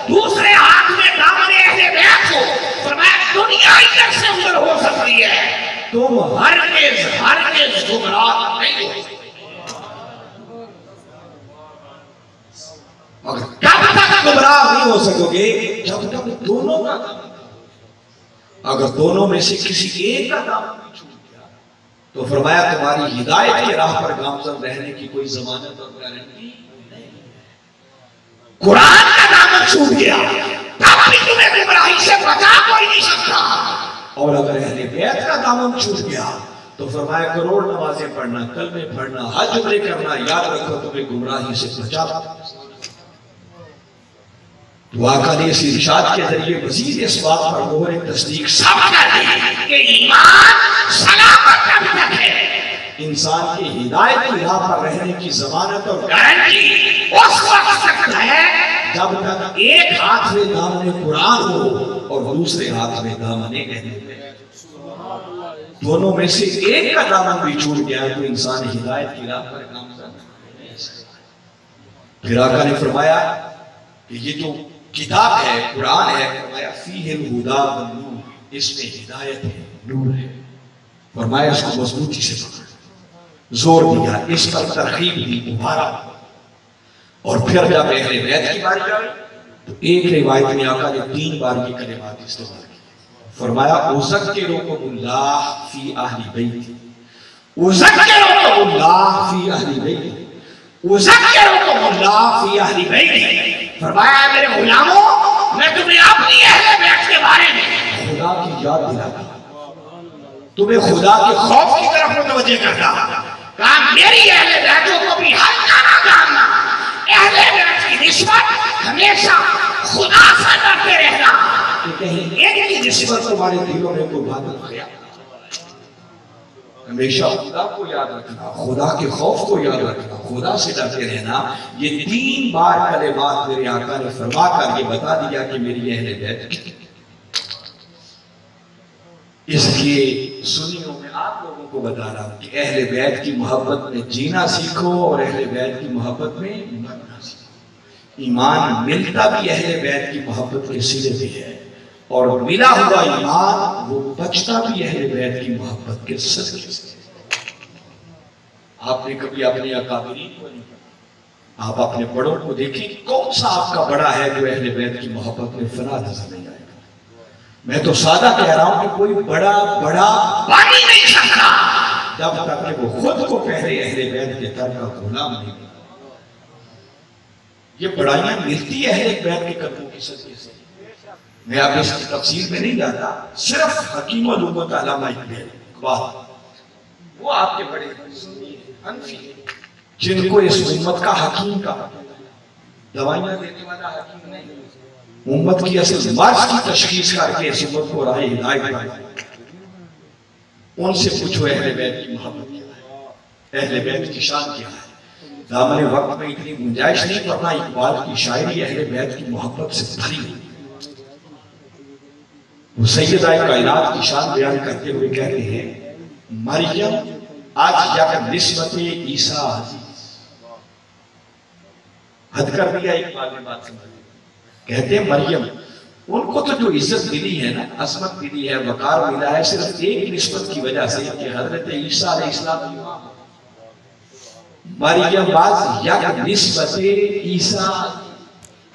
दूसरे हाथ में दामन अहले बैत हो, फरमाया, दुनिया इधर से उधर हो सकती है। तुम हर केस हर केस गुमराह नहीं हो और कब तक गुमराह नहीं हो सकोगे, जब तक दोनों का अगर दोनों में से किसी एक का दाम छूट गया तो फरमाया तुम्हारी हिदायत की राह पर गामजन रहने की कोई जमानत और गारंटी कुरान का दामन छूट गया, तब भी तुम्हें गुमराही से बचा कोई नहीं सकता। और अगर अहले बैत का दामन छूट गया तो फरमाया करोड़ नमाजें पढ़ना कल में पढ़ना, हज उम्रे करना, याद रखो तुम्हें गुमराही से बचा। तो आका ने इस इरशाद के ज़रिए मजीद इस बात पर मोहर तस्दीक सब कर दी कि ईमान सलामत जब तक है। इंसान की हिदायत की राह पर रहने की जमानत और गारंटी उस वक्त तक है जब तक एक हाथ में दामने कुरान हो और दूसरे हाथ में दामने दोनों में से एक का दामन भी छूट गया तो इंसान हिदायत की राह पर काम कर फिर आका ने फरमाया कि ये जो किताब है, कुरान है फरमाया फीहिल हुदा नूर इसमें हिदायत है, नूर है। फरमाया इसको मजबूती से पकड़। ज़ोर दिया इस पर तरकीब दी उभारा और फिर जब अहले बैत की बारी आई तो एक रिवायत में आका ने तीन बार ये कलिमात इस्तेमाल की। फरमाया अहली बैती उज़क्किरुकुमुल्लाह फ़ी अहली बैती। उज़क्किरुकुमुल्लाह फ़ी अहली बैती। तुम्हें खुदा की खौफ की तरफ़ मुतवज्जे करता कहा, मेरी अहले बैतों को भी हल्का ना जानना अहले बैत की निस्बत हमेशा खुदा से डरते रहना। कि कहीं एक की निस्बत तुम्हारे दिलों में कोई बात न हमेशा खुदा को याद रखना, खुदा के खौफ को याद रखना, खुदा से डरते रहना, ये तीन बार कले बात मेरे आका ने फरमा कर ये बता दिया कि मेरी अहले बैत। इसलिए सुनियों में आप लोगों को बता रहा हूँ कि अहले बैत की मोहब्बत में जीना सीखो और अहले बैत की मोहब्बत में मरना सीखो। ईमान मिलता भी अहले बैत की मोहब्बत के सिले पे है। और मिला हुआ ईमान वो बचता भी अहले बैत की मोहब्बत के सदके से। आपने कभी अपने अकाबरीन को नहीं आप अपने बड़ों को देखिए कौन सा आपका बड़ा है जो अहले बैत की मोहब्बत में फना नज़र नहीं आएगा? मैं तो सादा कह रहा हूँ कि कोई बड़ा बड़ा ही नहीं सकता। जब तक कि वो खुद को पहले अहले बैत के तर का गुलाम नहीं ये बड़ाइयाँ मिलती है अहले बैत के कदमों की सदके से। मैं अब इसकी तफसील में नहीं जाता, सिर्फ़ हकीम अलामा इकबाल वो आपके बड़े जिनको इस उम्मत का हकीम का दवाइयाँ देने वाला हकीम नहीं उम्मत की असल मर्ज की तशखीस करके इस उम्मत को राय हिदायत कर उनसे पूछो, अहले बैत की मोहब्बत क्या है? अहले बैत की शान क्या है? दामन वक्त में इतनी गुंजाइश नहीं वरना इकबाल की शायरी अहले बैत की मोहब्बत से भरी हुई वो सैयदाई कायनात की शान बयान करते हुए कहते हैं, मरियम आज यक निस्बत ईसा हद कर दिया एक बार में बात समझ कहते हैं, मरियम, उनको तो जो इज़्ज़त मिली है ना असमत मिली है, वकार मिला है, सिर्फ़ एक निस्बत की वजह से कि हज़रत ईसा इस्लाम मरियम बाज यक निस्बत ईसा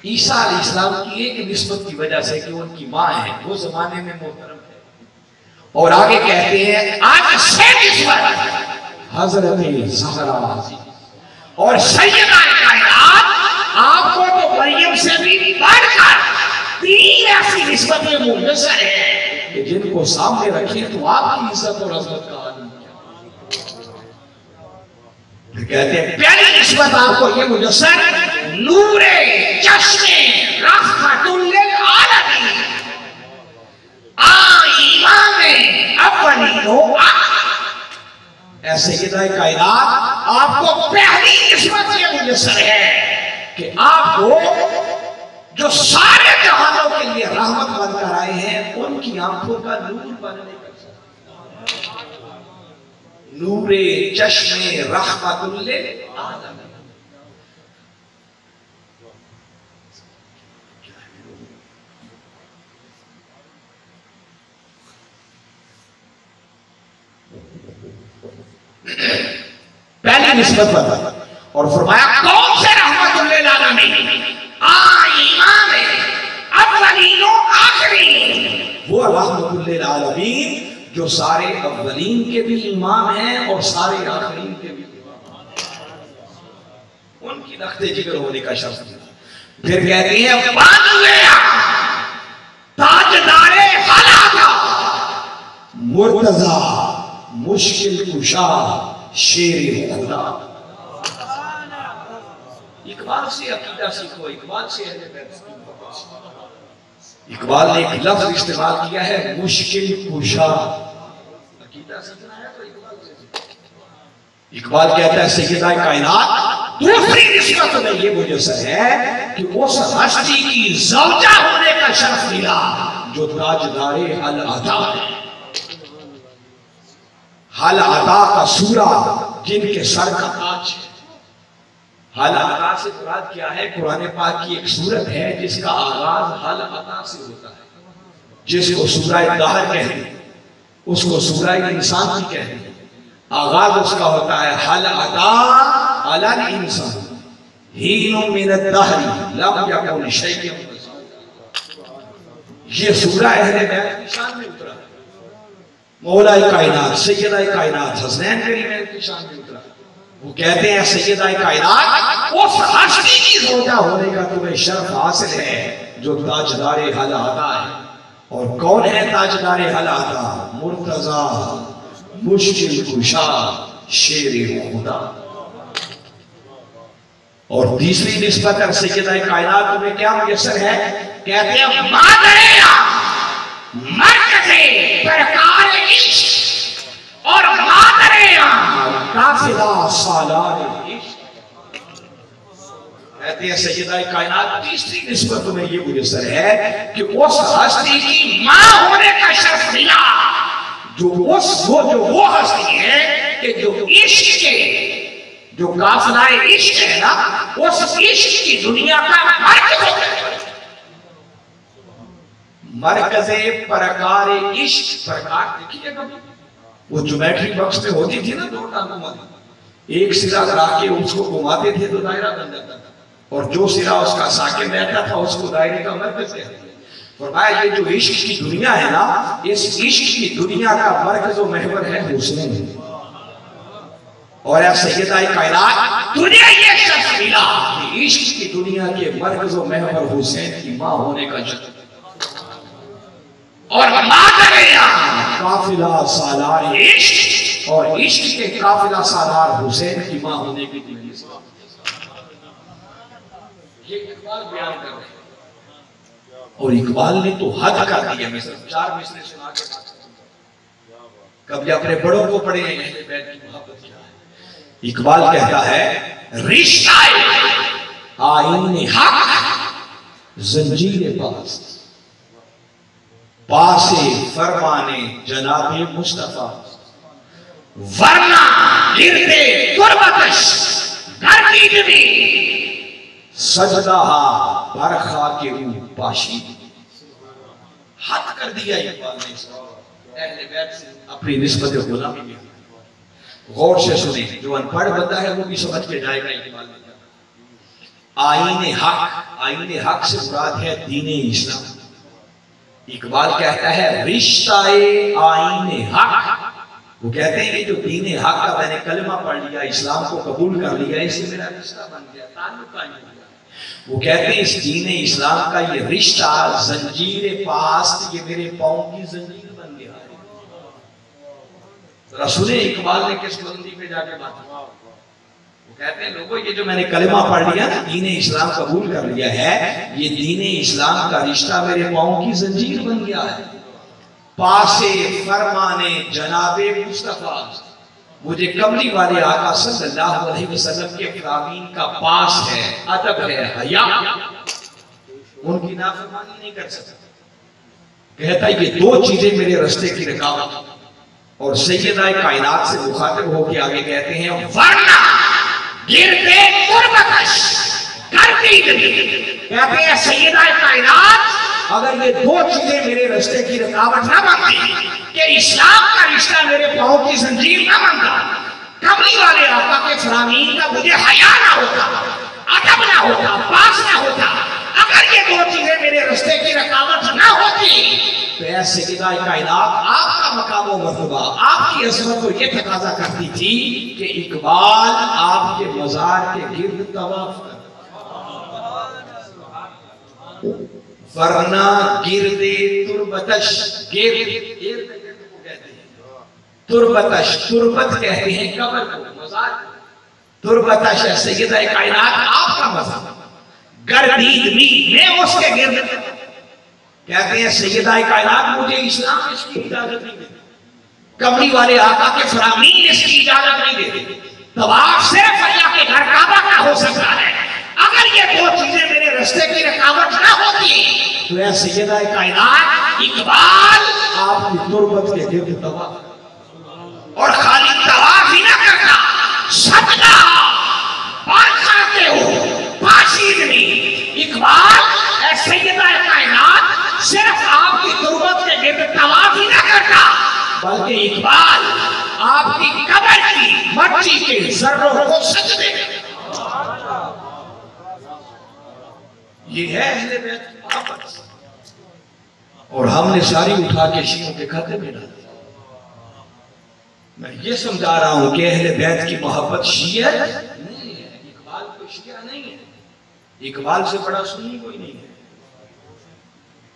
ईसा इस्लाम की एक नस्बत की वजह से कि उनकी माँ है, वो जमाने में मोहतरम है। और आगे कहते हैं, आज से हज़रत और सैयदा कायनात, आपको तो मरियम से भी बढ़कर तीन ऐसी निस्बतें मुनसर है कि जिनको सामने रखे तो आपकी इज़्ज़त और अजमत का कहते हैं, पहली निस्बत आपको ये मुजस्सर नूरे, चश्मे रहमतुल आलमीन आ ईमान अव्वलीनो ऐसे हिदाय कायनात आपको पहली निस्बत ये मुजस्सर है कि आपको जो सारे जहानों के लिए रहमत बनकर आए हैं, उनकी आँखों का नूर बनने का नूरे, चश्मे रहमतुल्ले आलम पहली निस्बत बताई और फरमाया, कौन से रहमत वो रहमतुल्लिल जो सारे अव्वलीन के भी इमाम हैं और सारे आखिरीन के भी इमाम उनकी नख्ते ज़िक्र होने का शर्त फिर कहती है ताजदारे मुर्तजा। मुश्किल कुशा शेर खुदा। इकबाल से अकीदा सीखो, इकबाल से इकबाल ने एक लफ्ज इस्तेमाल किया है, मुश्किल कुशा। अकीदा सीखना है तो इकबाल से इकबाल कहता है, सैयदा कायनात, दूसरी निस्बत में ये मुजस्सर है कि उस हस्ती की जौजा होने का शर्फ मिला, जो ताजदारे अल अदा है हल अदा का सूरा जिनके सर का ताज हल अदा से मुराद क्या है? कुरान पाक की एक सूरत है जिसका आगाज़ हल अदा से होता है। जिसको सूरह दहर कहते हैं, उसको सूरह इंसान की कहते हैं। आगाज़ उसका होता है हल अदा अलल इंसान। ये सूरह अहले में उतरा। मौला कायनात सैयदा कायनात हसनैन करीम की शान में उतरा। वो कहते हैं सैयदा कायनात, उस हस्ती की जोजा होने का तुम्हें शर्फ हासिल है, जो ताजदार हल आता है। और कौन है ताजदार हल आता मुर्तजा, मुश्किल कुशा, शेर खुदा। और तीसरी निस्बत सैयदा कायनात, तुम्हें क्या मुयसर है? कहते हैं मरकज़े। प्रकार और कायनात, तीसरी निस्बत में ये मुयसर है कि उस हस्ती की माँ होने का शर्फ मिला। जो उस, वो जो वो हस्ती है कि जो इश्क के, जो काफिला इश्क है ना, उस इश्क की दुनिया का मर्कज होता है। मरकजे प्रकार इश्क। प्रकार देखिए कभी। वो ज्योमेट्री बॉक्स में होती थी ना दो टांगों वाली एक सिरा लगा के उसको घुमाते थे तो दायरा बन जाता था। और जो सिरा उसका साके बैठा था उसको दायरे का मरकज कहते फरमाया ये जो इश्क की दुनिया है ना इस इश्क की दुनिया का मरकज और महवर है हुसैन। और सैयदा कायनात तुझे ये शख्स मिला। इश्क की दुनिया के मरकज और महवर हुसैन की माँ होने का शख्स और काफिला सालार। इश्क और इश्क के काफिला सालार हुसैन की माँ होने की वजह से ये इकबाल बयान कर रहे हैं। और इकबाल ने तो हद कर दिया मैं सिर्फ़ चार मिसरे सुना के कभी अपने बड़ों को पढ़े इकबाल कहता है रिश्ता आईन हक जंजीर पास पासे फरमाने जनाबे मुस्तफ़ा। वरना गिरते तुरबतश गर्दी में। सजदा बरखा के पाशी। हद कर दिया ने अहले बैत से अपनी निस्बत गुलामी में। गौर से सुने, जो अनपढ़ बंदा है, वो भी समझ के जाएगा इकबाल ने आईने हक आईने हक से मुराद है दीन इस्लाम इकबाल कहता है रिश्ता आईन हक। वो कहते हैं कि जो दीन हक का मैंने कलमा पढ़ लिया, इस्लाम को कबूल कर लिया, इससे मेरा रिश्ता बन गया, ताल्लुक हो गया वो कहते हैं, इस दीन इस्लाम का ये रिश्ता, जंजीर पास, ये मेरे पाँव की जंजीर बन गया रसूल इकबाल ने किस मंदी पे जाके बात कहते हैं, लोगों, ये जो मैंने कलमा पढ़ लिया ना, दीन इस्लाम कबूल कर लिया है, ये दीन इस्लाम का रिश्ता मेरे पाँव की जंजीर बन गया है। पासे फरमाने जनाबे मुस्तफ़ा, मुझे कमली वाले आका सल्लल्लाहु अलैहि वसल्लम के फरामीन का पास है, अदब है, हया। उनकी नाफरमानी नहीं कर सकता। कहता है ये दो चीज़ें मेरे रास्ते की रुकावट और सैयदा कायनात से मुखातिब होकर आगे कहते हैं, वरना कहते हैं कायनात अगर ये दो चीज़ें मेरे रिश्ते की रुकावट ना बनती कि इस्लाम का रिश्ता मेरे पाओ की जंजीर ना बनता कमरी वाले आपा के फरामीन का मुझे हया ना होता अदब ना होता तो ऐसे कायनात, आपका मकाम मरतबा, आपकी असमत को ये तकाजा करती थी कि इकबाल आपके मजार के गिर्द तवाफ कर। वरना गिरदे तुरबतश, गिर्द तुरबतश, तुरबत कहते हैं कबर को, मजार तुरबतश है सैयद कायनात, आपका मजार। गर्दीद मी मैं उसके गिर्द कहते हैं सैयद कायनात मुझे इस्लाम इसकी इजाज़त नहीं देते। कमली वाले आका के फरामीन इसकी इजाज़त नहीं देते। तवाफ सिर्फ़ अल्लाह के घर काबा का हो सकता है। अगर ये दो चीज़ें मेरे रास्ते की रुकावट ना होती तो यह सैयदा कायनात, इकबाल आपकी तुरबत के गिर्द तवाफ और खाली तवाफ ही ना करता सदका पार खाते हो पाशीद में इकबाल सैयदा कायनात सिर्फ़ आपकी तुरबत के गिर्द तवाफ ही ना करता, बल्कि इकबाल आपकी कब्र की मट्टी के जर्रों को सजदे ये है अहले बैत और हमने सारी उठा के शियों के खाते में डाल मैं ये समझा रहा हूँ कि अहले बैत की मोहब्बत शियत नहीं है। इकबाल को शिया नहीं है। इकबाल से बड़ा सुन्नी कोई नहीं है।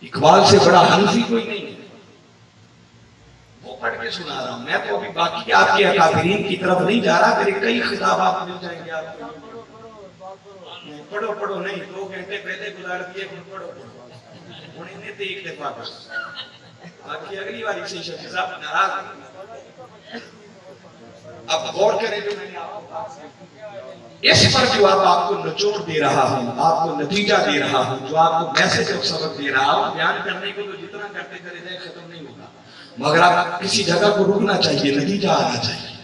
इकबाल से बड़ा हनफी कोई नहीं वो पढ़ के सुना रहा हूँ। मैं तो अभी बाकी आपके अकाबरीन की तरफ़ नहीं जा रहा, मेरे कई खिताब आप मिल जाएँगे आपको। पढ़ो पढ़ो, नहीं, दो घंटे पहले गुजार दिए पढ़ो पढ़ो। उन्हें तो एक दफ़ा बस बाकी अगली बार से नाराज़ अब गौर करें। जो मैंने इस पर जो आप आपको नचोड़ दे रहा हूँ, आपको नतीजा दे रहा हूँ, जो आपको मैसेज और सबक दे रहा हूँ बयान करने को तो जितना करते करे जाए, खत्म नहीं होगा। मगर आप किसी जगह को रुकना चाहिए, नतीजा आना चाहिए।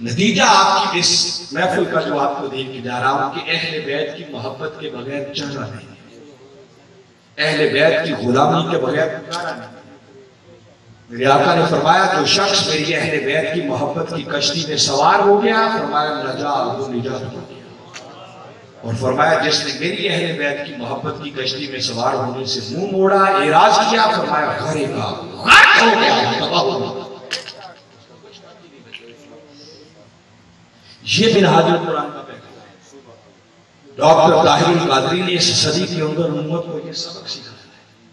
नतीजा आपकी इस महफिल का जो आपको देख के जा रहा हूँ कि अहले बैत की मोहब्बत के बगैर चलना नहीं अहले बैत की गुलामी के बगैर गुजारा नहीं मेरे आका ने फरमाया जो शख्स मेरी अहले बैत की मोहब्बत की कश्ती में सवार हो गया, फरमाया नजा निजात हो गया। और फरमाया, जिसने मेरी अहले बैत की मोहब्बत की कश्ती में सवार होने से मुँह मोड़ा एराज किया, फरमाया घरे का हो गया ये मिनहाजुल कुरान का पैगाम डॉक्टर ताहिर कादरी ने इस सदी के अंदर उम्मत को यह सबक सिखाया। है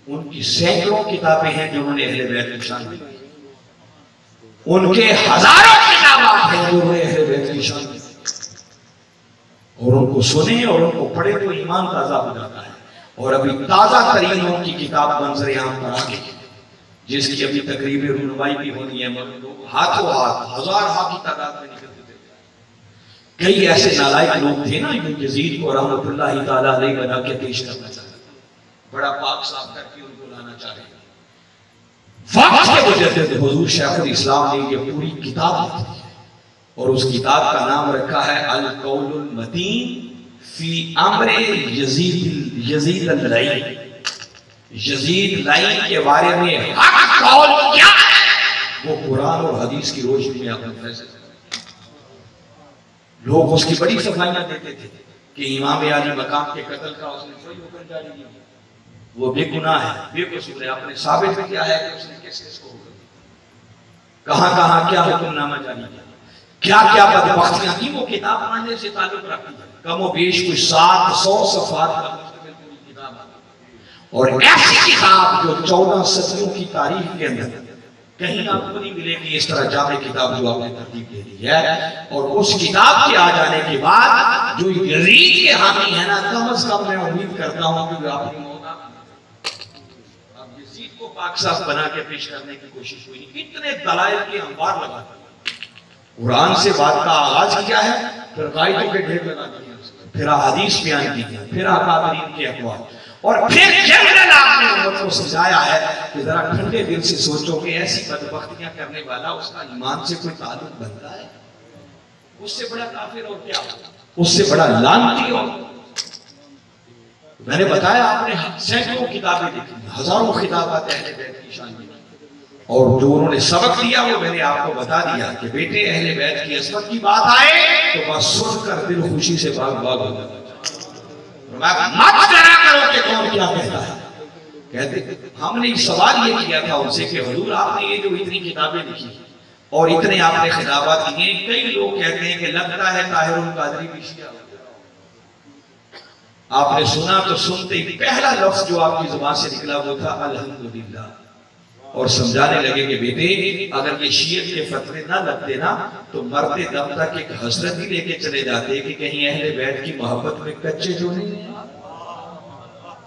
उनकी सैकड़ों किताबें हैं जो उन्होंने अहले बैत की शान में उनके हज़ारों किताबात हैं जो उन्होंने अहले बैत की शान में और उनको सुने और उनको पढ़े तो ईमान ताज़ा हो जाता है। और अभी ताज़ा तरीन उनकी किताब मंजर आम पर आ गई, जिसकी अभी तकरीबें रुनवाई भी होनी है, मगर हाथों हाथ, हज़ार हाथ की तादाद में निकलते कई ऐसे नालायक लोग थे ना यजीद को अलैहि बना के पेश करना चाहते बड़ा पाक साफ़ करके उनको लाना चाह रहे वक्त के मुजद्दिद हुजूर शेखुल इस्लाम ने ये पूरी किताब लिखी और उस किताब का नाम रखा है अल कौलुल मतीन फ़ी अम्र यजीद यजीद लई। यजीद लई के बारे में हक कौल क्या? है वो कुरान और हदीस की रोशनी में अपने फैसले लोग उसकी बड़ी सफाइयाँ देते थे कि इमाम आली मकाम के कत्ल का उसने कोई हुक्म जारी नहीं किया। वो बेगुनाह है। बेकसूर है आपने साबित किया है कि उसने किस को हुक्म कहाँ कहाँ, क्या हुक्मनामा जारी किया। क्या क्या बदबख्तियाँ थी, वो किताब पढ़ने से ताल्लुक रखती है। कम बेश कुछ सात सौ सफात का किताब और ऐसी किताब जो चौदह सदियों की तारीख के अंदर कहीं आपको नहीं मिलेगी, इस तरह जामे किताब जो आपने तरतीब दे दी है। और उस किताब के आ जाने के बाद जो यजीद के हामी है ना, कम अज कम मैं उम्मीद करता हूँ कि को पाक साफ़ बना के पेश करने की कोशिश हुई कितने दलाइल के अंबार लगा कुरान से बात का आगाज़ किया है, फिर कायदों के ढेर लगा दिया फिर हदीस बयान की फिर अकाबरीन के अखबार। और फिर जनरल आपने उम्मत को समझाया है कि जरा ठंडे दिल से सोचो कि ऐसी बदबख्तियाँ करने वाला उसका ईमान से कोई ताल्लुक बनता है। उससे बड़ा काफिर और क्या उससे बड़ा लानती और मैंने बताया आपने सैकड़ों किताबें लिखी हज़ारों खिताबात अहले बैत की, शान में और जो उन्होंने सबक दिया, वो मैंने आपको बता दिया कि बेटे, अहले बैत की असमत की बात आए तो बस सुनकर दिल खुशी से भाग भाग हो जाता करो कि कौन क्या कहता है। कहते, हमने सवाल ये किया था उनसे कि, हजूर, आपने ये जो इतनी किताबें लिखी और इतने आपने खिताबात दिए, कई लोग कहते हैं कि लगता है ताहिर कादरी भी शिया आपने सुना तो सुनते ही पहला लफ्ज जो आपकी ज़ुबान से निकला वो था अल्हम्दुलिल्लाह। और समझाने लगे कि बेटे, अगर ये शीयत के फतवे ना लगते ना तो मरते दम तक एक हसरत ही लेके चले जाते कि कहीं अहले बैठ की मोहब्बत में कच्चे जो नहीं।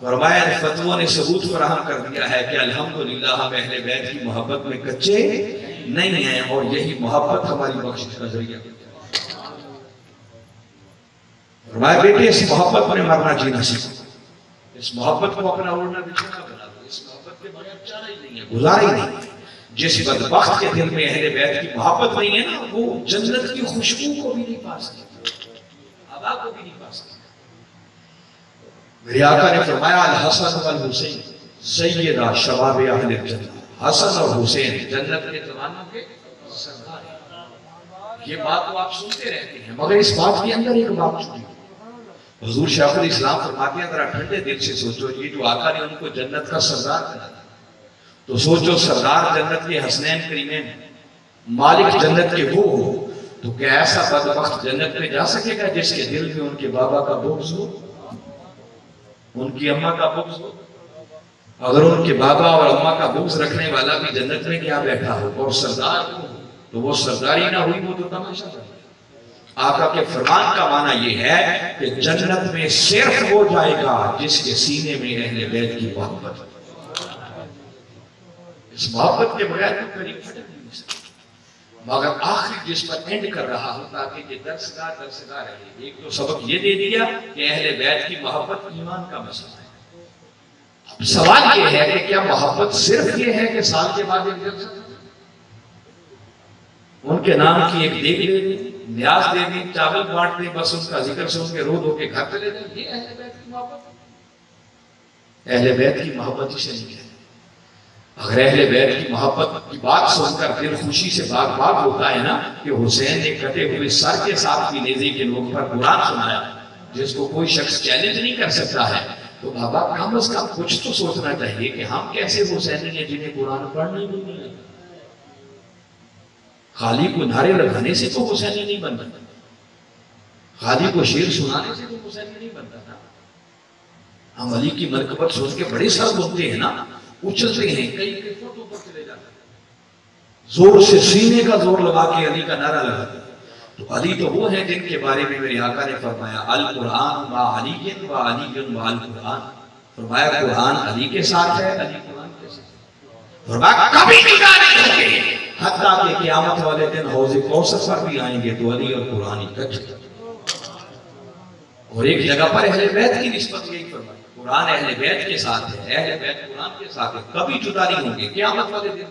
फरमाया, फतवों ने सबूत फराहम कर दिया है कि अल्हम्दुलिल्लाह हम अहले बैत की मोहब्बत में कच्चे नहीं हैं और यही मोहब्बत हमारी बख्शिश का ज़रिया फरमाया बेटे इस मोहब्बत में मरना जीना सीखो इस मोहब्बत को अपना ओढ़ना बिछोना बना दो। इस मोहब्बत के बगैर चारा ही नहीं है। गुजारा ही नहीं। जिस बदबख्त के दिल में अहले बैत की मोहब्बत नहीं है ना वो जन्नत की खुशबू को भी नहीं पा सकती हवा को भी नहीं पा सकती मेरे आका ने फरमाया अल हसन वल हुसैन सैयदा शबाब अहले जन्नत। हसन और हुसैन जन्नत के जवानों के सरदार ये बात तो आप सुनते रहते हैं मगर इस बात के अंदर एक बात छुपी हजूर शाहुल इस्लाम फरमाते हैं जरा ठंडे दिल से सोचो, ये जो आका ने उनको जन्नत का सरदार बना तो सोचो सरदार जन्नत के हसनैन करीमैन मालिक जन्नत के वो हो तो क्या ऐसा बदबख्त जन्नत में जा सकेगा जिसके दिल में उनके बाबा का बुग्ज हो, उनकी अम्मा का बुग्ज हो? अगर उनके बाबा और अम्मा का बुग्ज रखने वाला भी जन्नत में क्या बैठा हो, और सरदार हो तो वो सरदारी ना हुई, वो तो तमाशा था आका के फरमान का माना यह है कि जन्नत में सिर्फ़ वो जाएगा जिसके सीने में अहले बैत की मोहब्बत इस मोहब्बत के बगैर तो करीब फटक नहीं सकती। मगर आखिर जिस पर एंड कर रहा हूँ ताकि ये दर्शगार दर्शगार रहे। एक तो सबक ये दे दिया कि अहले बैत की मोहब्बत ईमान का मसला है। अब सवाल ये है कि क्या मोहब्बत सिर्फ़ ये है कि साल के बाद एक जलसा उनके नाम की एक देख ले ली न्याज दे दी, चावल बांट दी बस उनका ज़िक्र सुन के रो धो के घर चले जाए अहले बैत की मोहब्बत। की ही है अगर अहले बैत की मोहब्बत की बात सुनकर दिल खुशी से बाग बाग होता है ना, कि हुसैन ने कटे हुए सर के साथ भी नेजे के लोग पर कुरान सुनाया, जिसको कोई शख्स चैलेंज नहीं कर सकता है तो बाबा कम अज कम कुछ तो सोचना चाहिए कि हम कैसे हुसैन ने जिन्हें कुरान पढ़ने भी नहीं आता खाली को नारे लगाने से तो हुसैनी नहीं बनता खाली को शेर सुनाने से तो हुसैनी नहीं बनता था। हम अली की मरकबत सोच के बड़े सर बोलते हैं ना उछलते हैं, कई कई फुट ऊपर चले जाते ज़ोर से सीने का ज़ोर लगा के अली का नारा लगाते तो अली तो वो है जिनके बारे में मेरे आका ने फरमाया अल कुरान व अली व अली व अल कुरान फरमाया, कुरान अली के साथ है, अली कुरान के साथ फरमाया, कभी निकाह नहीं होंगे हत्ता के क़यामत वाले दिन हौज़े कौसर पर भी आएँगे तो अली और कुरान इकट्ठे और एक जगह पर अहले बैत की निस्बत यही फरमाई, कुरान अहले बैत के साथ है, अहले बैत कुरान के साथ है, कभी जुदा नहीं होंगे, क़यामत वाले दिन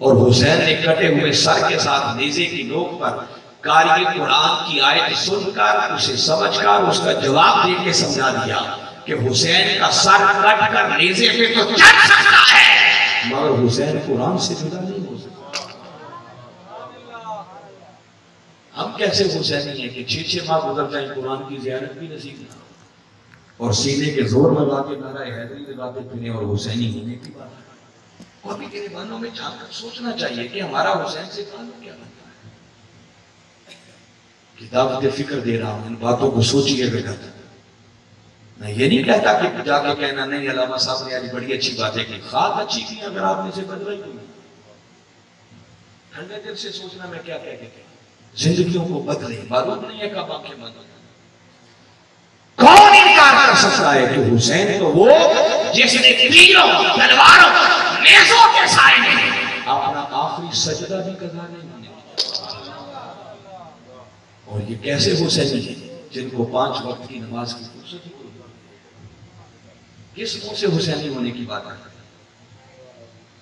और हुसैन ने कटे हुए सर के साथ नेजे की नोक पर कारी कुरान की आयत सुनकर उसे समझकर उसका जवाब दे के समझा दिया कि हुसैन का सर कट कर नेजे पे तो चढ़ सकता है। मगर हुसैन कुरान से जुदा नहीं हो सकता हम कैसे हुसैनी है कि छह छह माह गुजर जाए कुरान की जियारत भी नसीब ना और सीने के ज़ोर लगा के नारा हैदरी लगाते फिरे और हुसैनी होने की बात में झाँक सोचना चाहिए कि हमारा हुसैन से क्या बनता है किताब फ़िक्र दे रहा हूँ इन बातों को सोचिए बेटा मैं ये नहीं कहता कि जाके कहना नहीं, अलामा साहब ने आज बड़ी अच्छी बातें की खाक अच्छी की अगर आपने से बदला ही ठंडे दिल से सोचना मैं क्या कह के जिंदगियों को बदले मालूम नहीं है कब आँखें बंद कौन इनकार कर सकता है कि हुसैन तो वो जिसने तीरों तलवारों नेजों के साए में अपना आखिरी सजदा भी कदा नहीं होने और ये कैसे हुसैन है जिनको पाँच वक्त की नमाज़ की फुर्सत ही? किस मुँह से हुसैनी होने की बात है।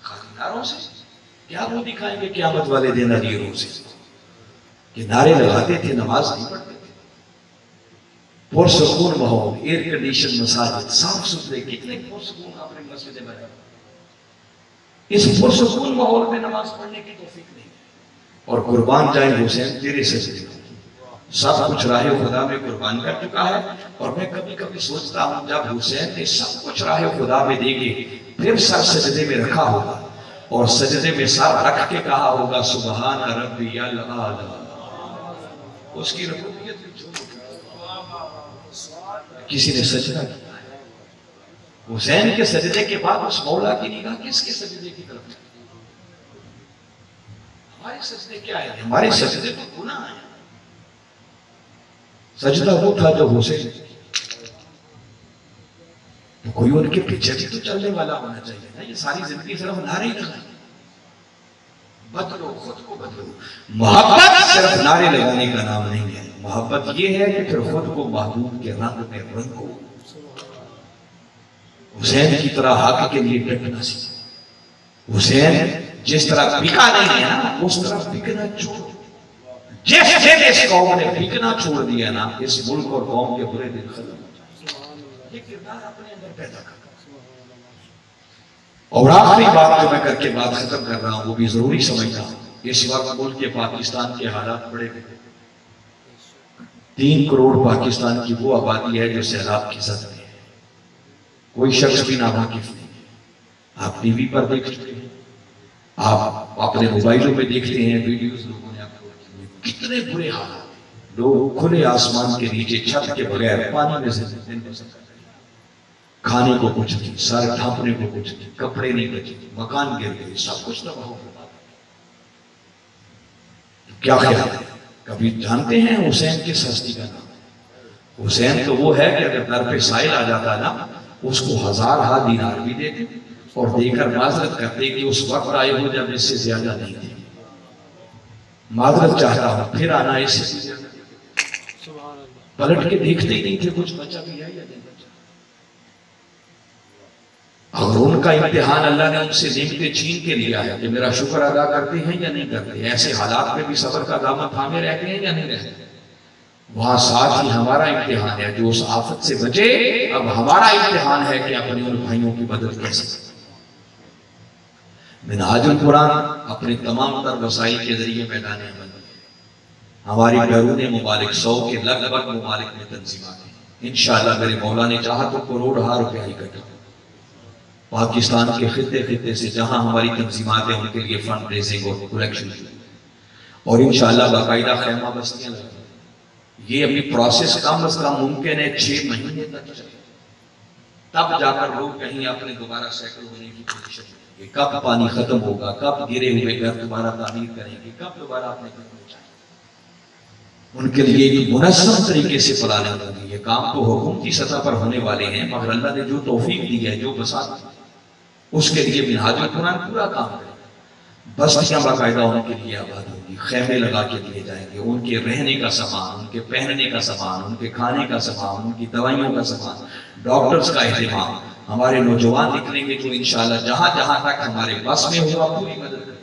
खानदारों से? क्या वो दिखाएँगे क्यामत वाले दिन अलीरों से? कि नारे लगाते थे, नमाज़ नहीं पढ़ते थे। पुरसकून माहौल एयर कंडीशन मसाजिद, साफ़ सुथरे, कितने पुरसकून आपने मस्जिद बनाए इस पुरसकून माहौल में नमाज़ पढ़ने की तोफीक नहीं। और कुर्बान जाए हुसैन, तेरे सजदे सब कुछ राह खुदा में कुर्बान कर चुका है और मैं कभी कभी सोचता हूँ, जब हुसैन ने सब कुछ राह खुदा में देंगे फिर सर सजदे में रखा होगा और सजदे में सर रख के कहा होगा रब्बी उसकी किसी ने सजदा किया हुसैन के सजदे के बाद उस मौला की निगाह किसके सजदे की तरफ़? हमारे सजदे क्या है? हमारे सजदे तो गुना है। सजदा वो था जो हुसैन। तो कोई उनके पीछे भी तो चलने वाला होना चाहिए ना, ये सारी ज़िंदगी सिर्फ़ नारे ही लगाए बदलो, खुद को बदलो। मोहब्बत सिर्फ़ नारे लगाने का नाम नहीं है। मोहब्बत ये है कि फिर खुद को महबूब के रंग में रंगो। हुसैन की तरह हक के लिए डटना सीखो हुसैन जिस तरह बिका नहीं है ना, उस तरह बिकना छोड़ो जिस इस कौम ने बिकना छोड़ दिया ना, इस मुल्क और कौम के बुरे दिन खत्म कर और आखिरी बात जो मैं करके बात खत्म कर रहा हूँ, वो भी ज़रूरी समझता हूँ। इस वक्त मुल्क के पाकिस्तान के हालात बड़े तीन करोड़ पाकिस्तान की वो आबादी है जो सैलाब की में है। कोई शख्स भी नावाकिफ नहीं है। आप टीवी पर देख चुके हैं, आप अपने मोबाइलों में देखते हैं, वीडियोस लोगों कितने बुरे हालात लोग खुले आसमान के नीचे छत के बगैर पानी में से खाने को कुछ नहीं, सर ढांपने को कुछ नहीं, कपड़े नहीं बचे, मकान गिर गए, सब कुछ तबाह हो क्या ख्याल है? कभी जानते हैं हुसैन किस हस्ती का नाम? हुसैन तो वो है कि अगर दर पे साइल आ जाता ना, उसको हज़ार हाथ दीनार भी देते और देकर माजरत करते कि उस वक्त आए हो जब इससे ज़्यादा नहीं थे। माजरत चाहता हूँ। फिर आना इसे पलट के देखते ही नहीं थे कुछ बचा भी है या नहीं बच्चा। अगर उनका इम्तिहान अल्लाह ने उनसे निमते छीन के लिया है कि मेरा शुक्र अदा करते हैं या नहीं करते ऐसे हालात में भी सबर का दामन थामे रहते हैं या नहीं रहते वहाँ साथ ही हमारा इम्तिहान है। जो उस आफत से बचे अब हमारा इम्तिहान है कि अपने उन भाइयों की मदद कैसे मिनहाजुल कुरान अपने तमाम तर वसाइल के ज़रिए मैदान अमल हमारी बैरून मुबालिक सौ के लगभग मुबालिक में तंजीमत हैं इन मेरे मौला ने चाहा तो करोड़ हार रुपया इकट्ठा पाकिस्तान के खत्े खत्े से जहाँ हमारी तंजीमत है, उनके लिए फंड रेजिंग और कलेक्शन और इन बाकायदा खेमा बस्तियाँ ये अभी प्रोसेस कम अज कम मुमकिन है, छह महीने तक तब जाकर लोग कहीं अपने दोबारा सेटल होने की कोशिश कि कब पानी खत्म होगा, कब गिरे हुए घर दोबारा तामीर करेंगे, कब दोबारा अपने घर उनके लिए एक मुनसम तरीके से प्लानिंग होगी। ये काम तो हुकूमती सतह पर होने वाले हैं, मगर अल्लाह ने जो तोफीक दी है, जो बसात उसके लिए मिनहाजुल कुरान पूरा काम करेगा। बस्तियाँ बाकायदा उनके लिए आबाद होगी, खेमे लगा के दिए जाएँगे। उनके रहने का सामान, उनके पहनने का सामान, उनके खाने का सामान, उनकी दवाइयों का सामान, डॉक्टर्स का अहतमाम हमारे नौजवान निकलेंगे जो इंशाल्लाह जहाँ जहाँ तक हमारे बस में होगा पूरी मदद।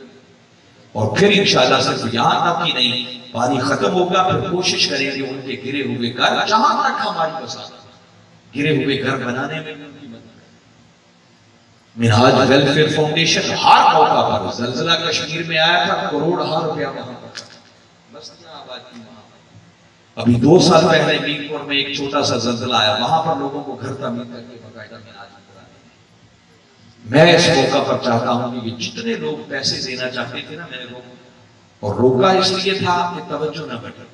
और फिर इंशाल्लाह सिर्फ़ यहाँ तक ही नहीं, पानी खत्म होगा, फिर कोशिश करेंगे उनके गिरे हुए घर, जहाँ तक हमारी बस गिरे हुए घर बनाने में मिनहाज वेलफेयर फाउंडेशन हर मौका पर जलजला कश्मीर में आया था, करोड़ हार रुपया वहाँ पर की अभी दो साल पहले मीरपुर में एक छोटा सा जलजला आया, वहाँ पर लोगों को घर तमीर करके बकायदा मिनाज मैं इस मौका पर चाहता हूँ कि जितने लोग पैसे देना चाहते थे ना मैंने रोक और रोका इसलिए था कि तवज्जो ना बटे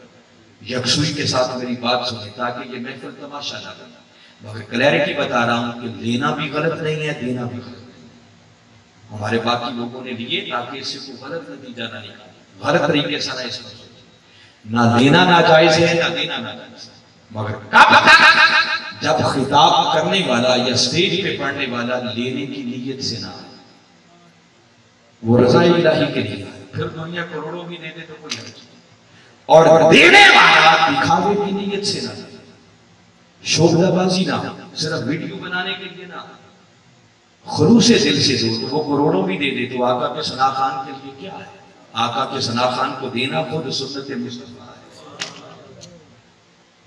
यकसुई के साथ मेरी बात सुने ताकि ये महफिल तमाशा ना बने। मगर क्लैरिटी बता रहा हूँ कि लेना भी गलत नहीं है, देना भी गलत नहीं हमारे बाकी लोगों ने लिए ताकि इससे कोई गलत नतीजा ना निकाले। गलत तरीके से ना इसमें ना लेना ना जायज़ है, ना देना ना जायज़ मगर जब खिताब करने वाला या स्टेज पे पढ़ने वाला लेने की नीयत से ना वो रजा इलाही के लिए फिर दुनिया करोड़ों भी दे दे तो कोई हर्ज और देने वाला दिखावे की नीयत से ना शोभदाबाजी ना सिर्फ़ वीडियो बनाने के लिए ना खलूस दिल से दो वो करोड़ों भी दे दे तो आका के सना खान के लिए क्या है? आका के सना खान को देना खुद सुन्नत मुस्तफ़ा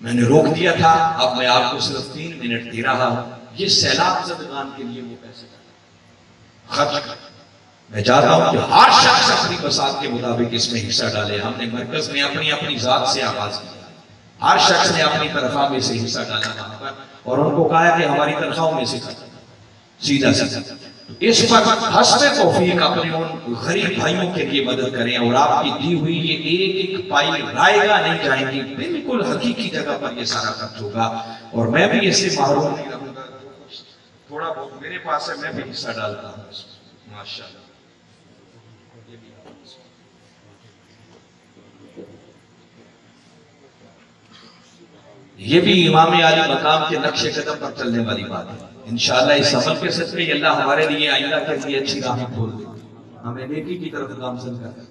मैंने रोक दिया था, अब मैं आपको सिर्फ़ तीन मिनट दे रहा हूँ। ये सैलाब जदगान के लिए वो पैसे खर्च मैं चाहता हूँ कि हर शख्स अपनी बसात के मुताबिक इसमें हिस्सा डाले। हमने मरकज में अपनी अपनी जात से आगाज़ किया। हर शख्स ने अपनी तनख्वाह में से हिस्सा डाला और उनको कहा कि हमारी तनख्वाहों में से सीधा सीधा। इस पर हँसते तोफीक अपने उन गरीब भाइयों के लिए मदद करें और आपकी दी हुई ये एक एक पाई रायगा नहीं जाएगी, बिल्कुल हकीकी जगह पर ये सारा खर्च होगा। और मैं भी इससे महरूम नहीं रहूँगा। थोड़ा बहुत मेरे पास है, मैं भी हिस्सा डालता हूँ। माशा ये भी इमाम आली मकाम के नक्शे कदम पर चलने वाली बात है। इंशाल्लाह इस अमल के सदके अल्लाह हमारे लिए आइंदा के लिए अच्छी राहें खोल दे। हमें नेकी की तरफ़ गामजन कर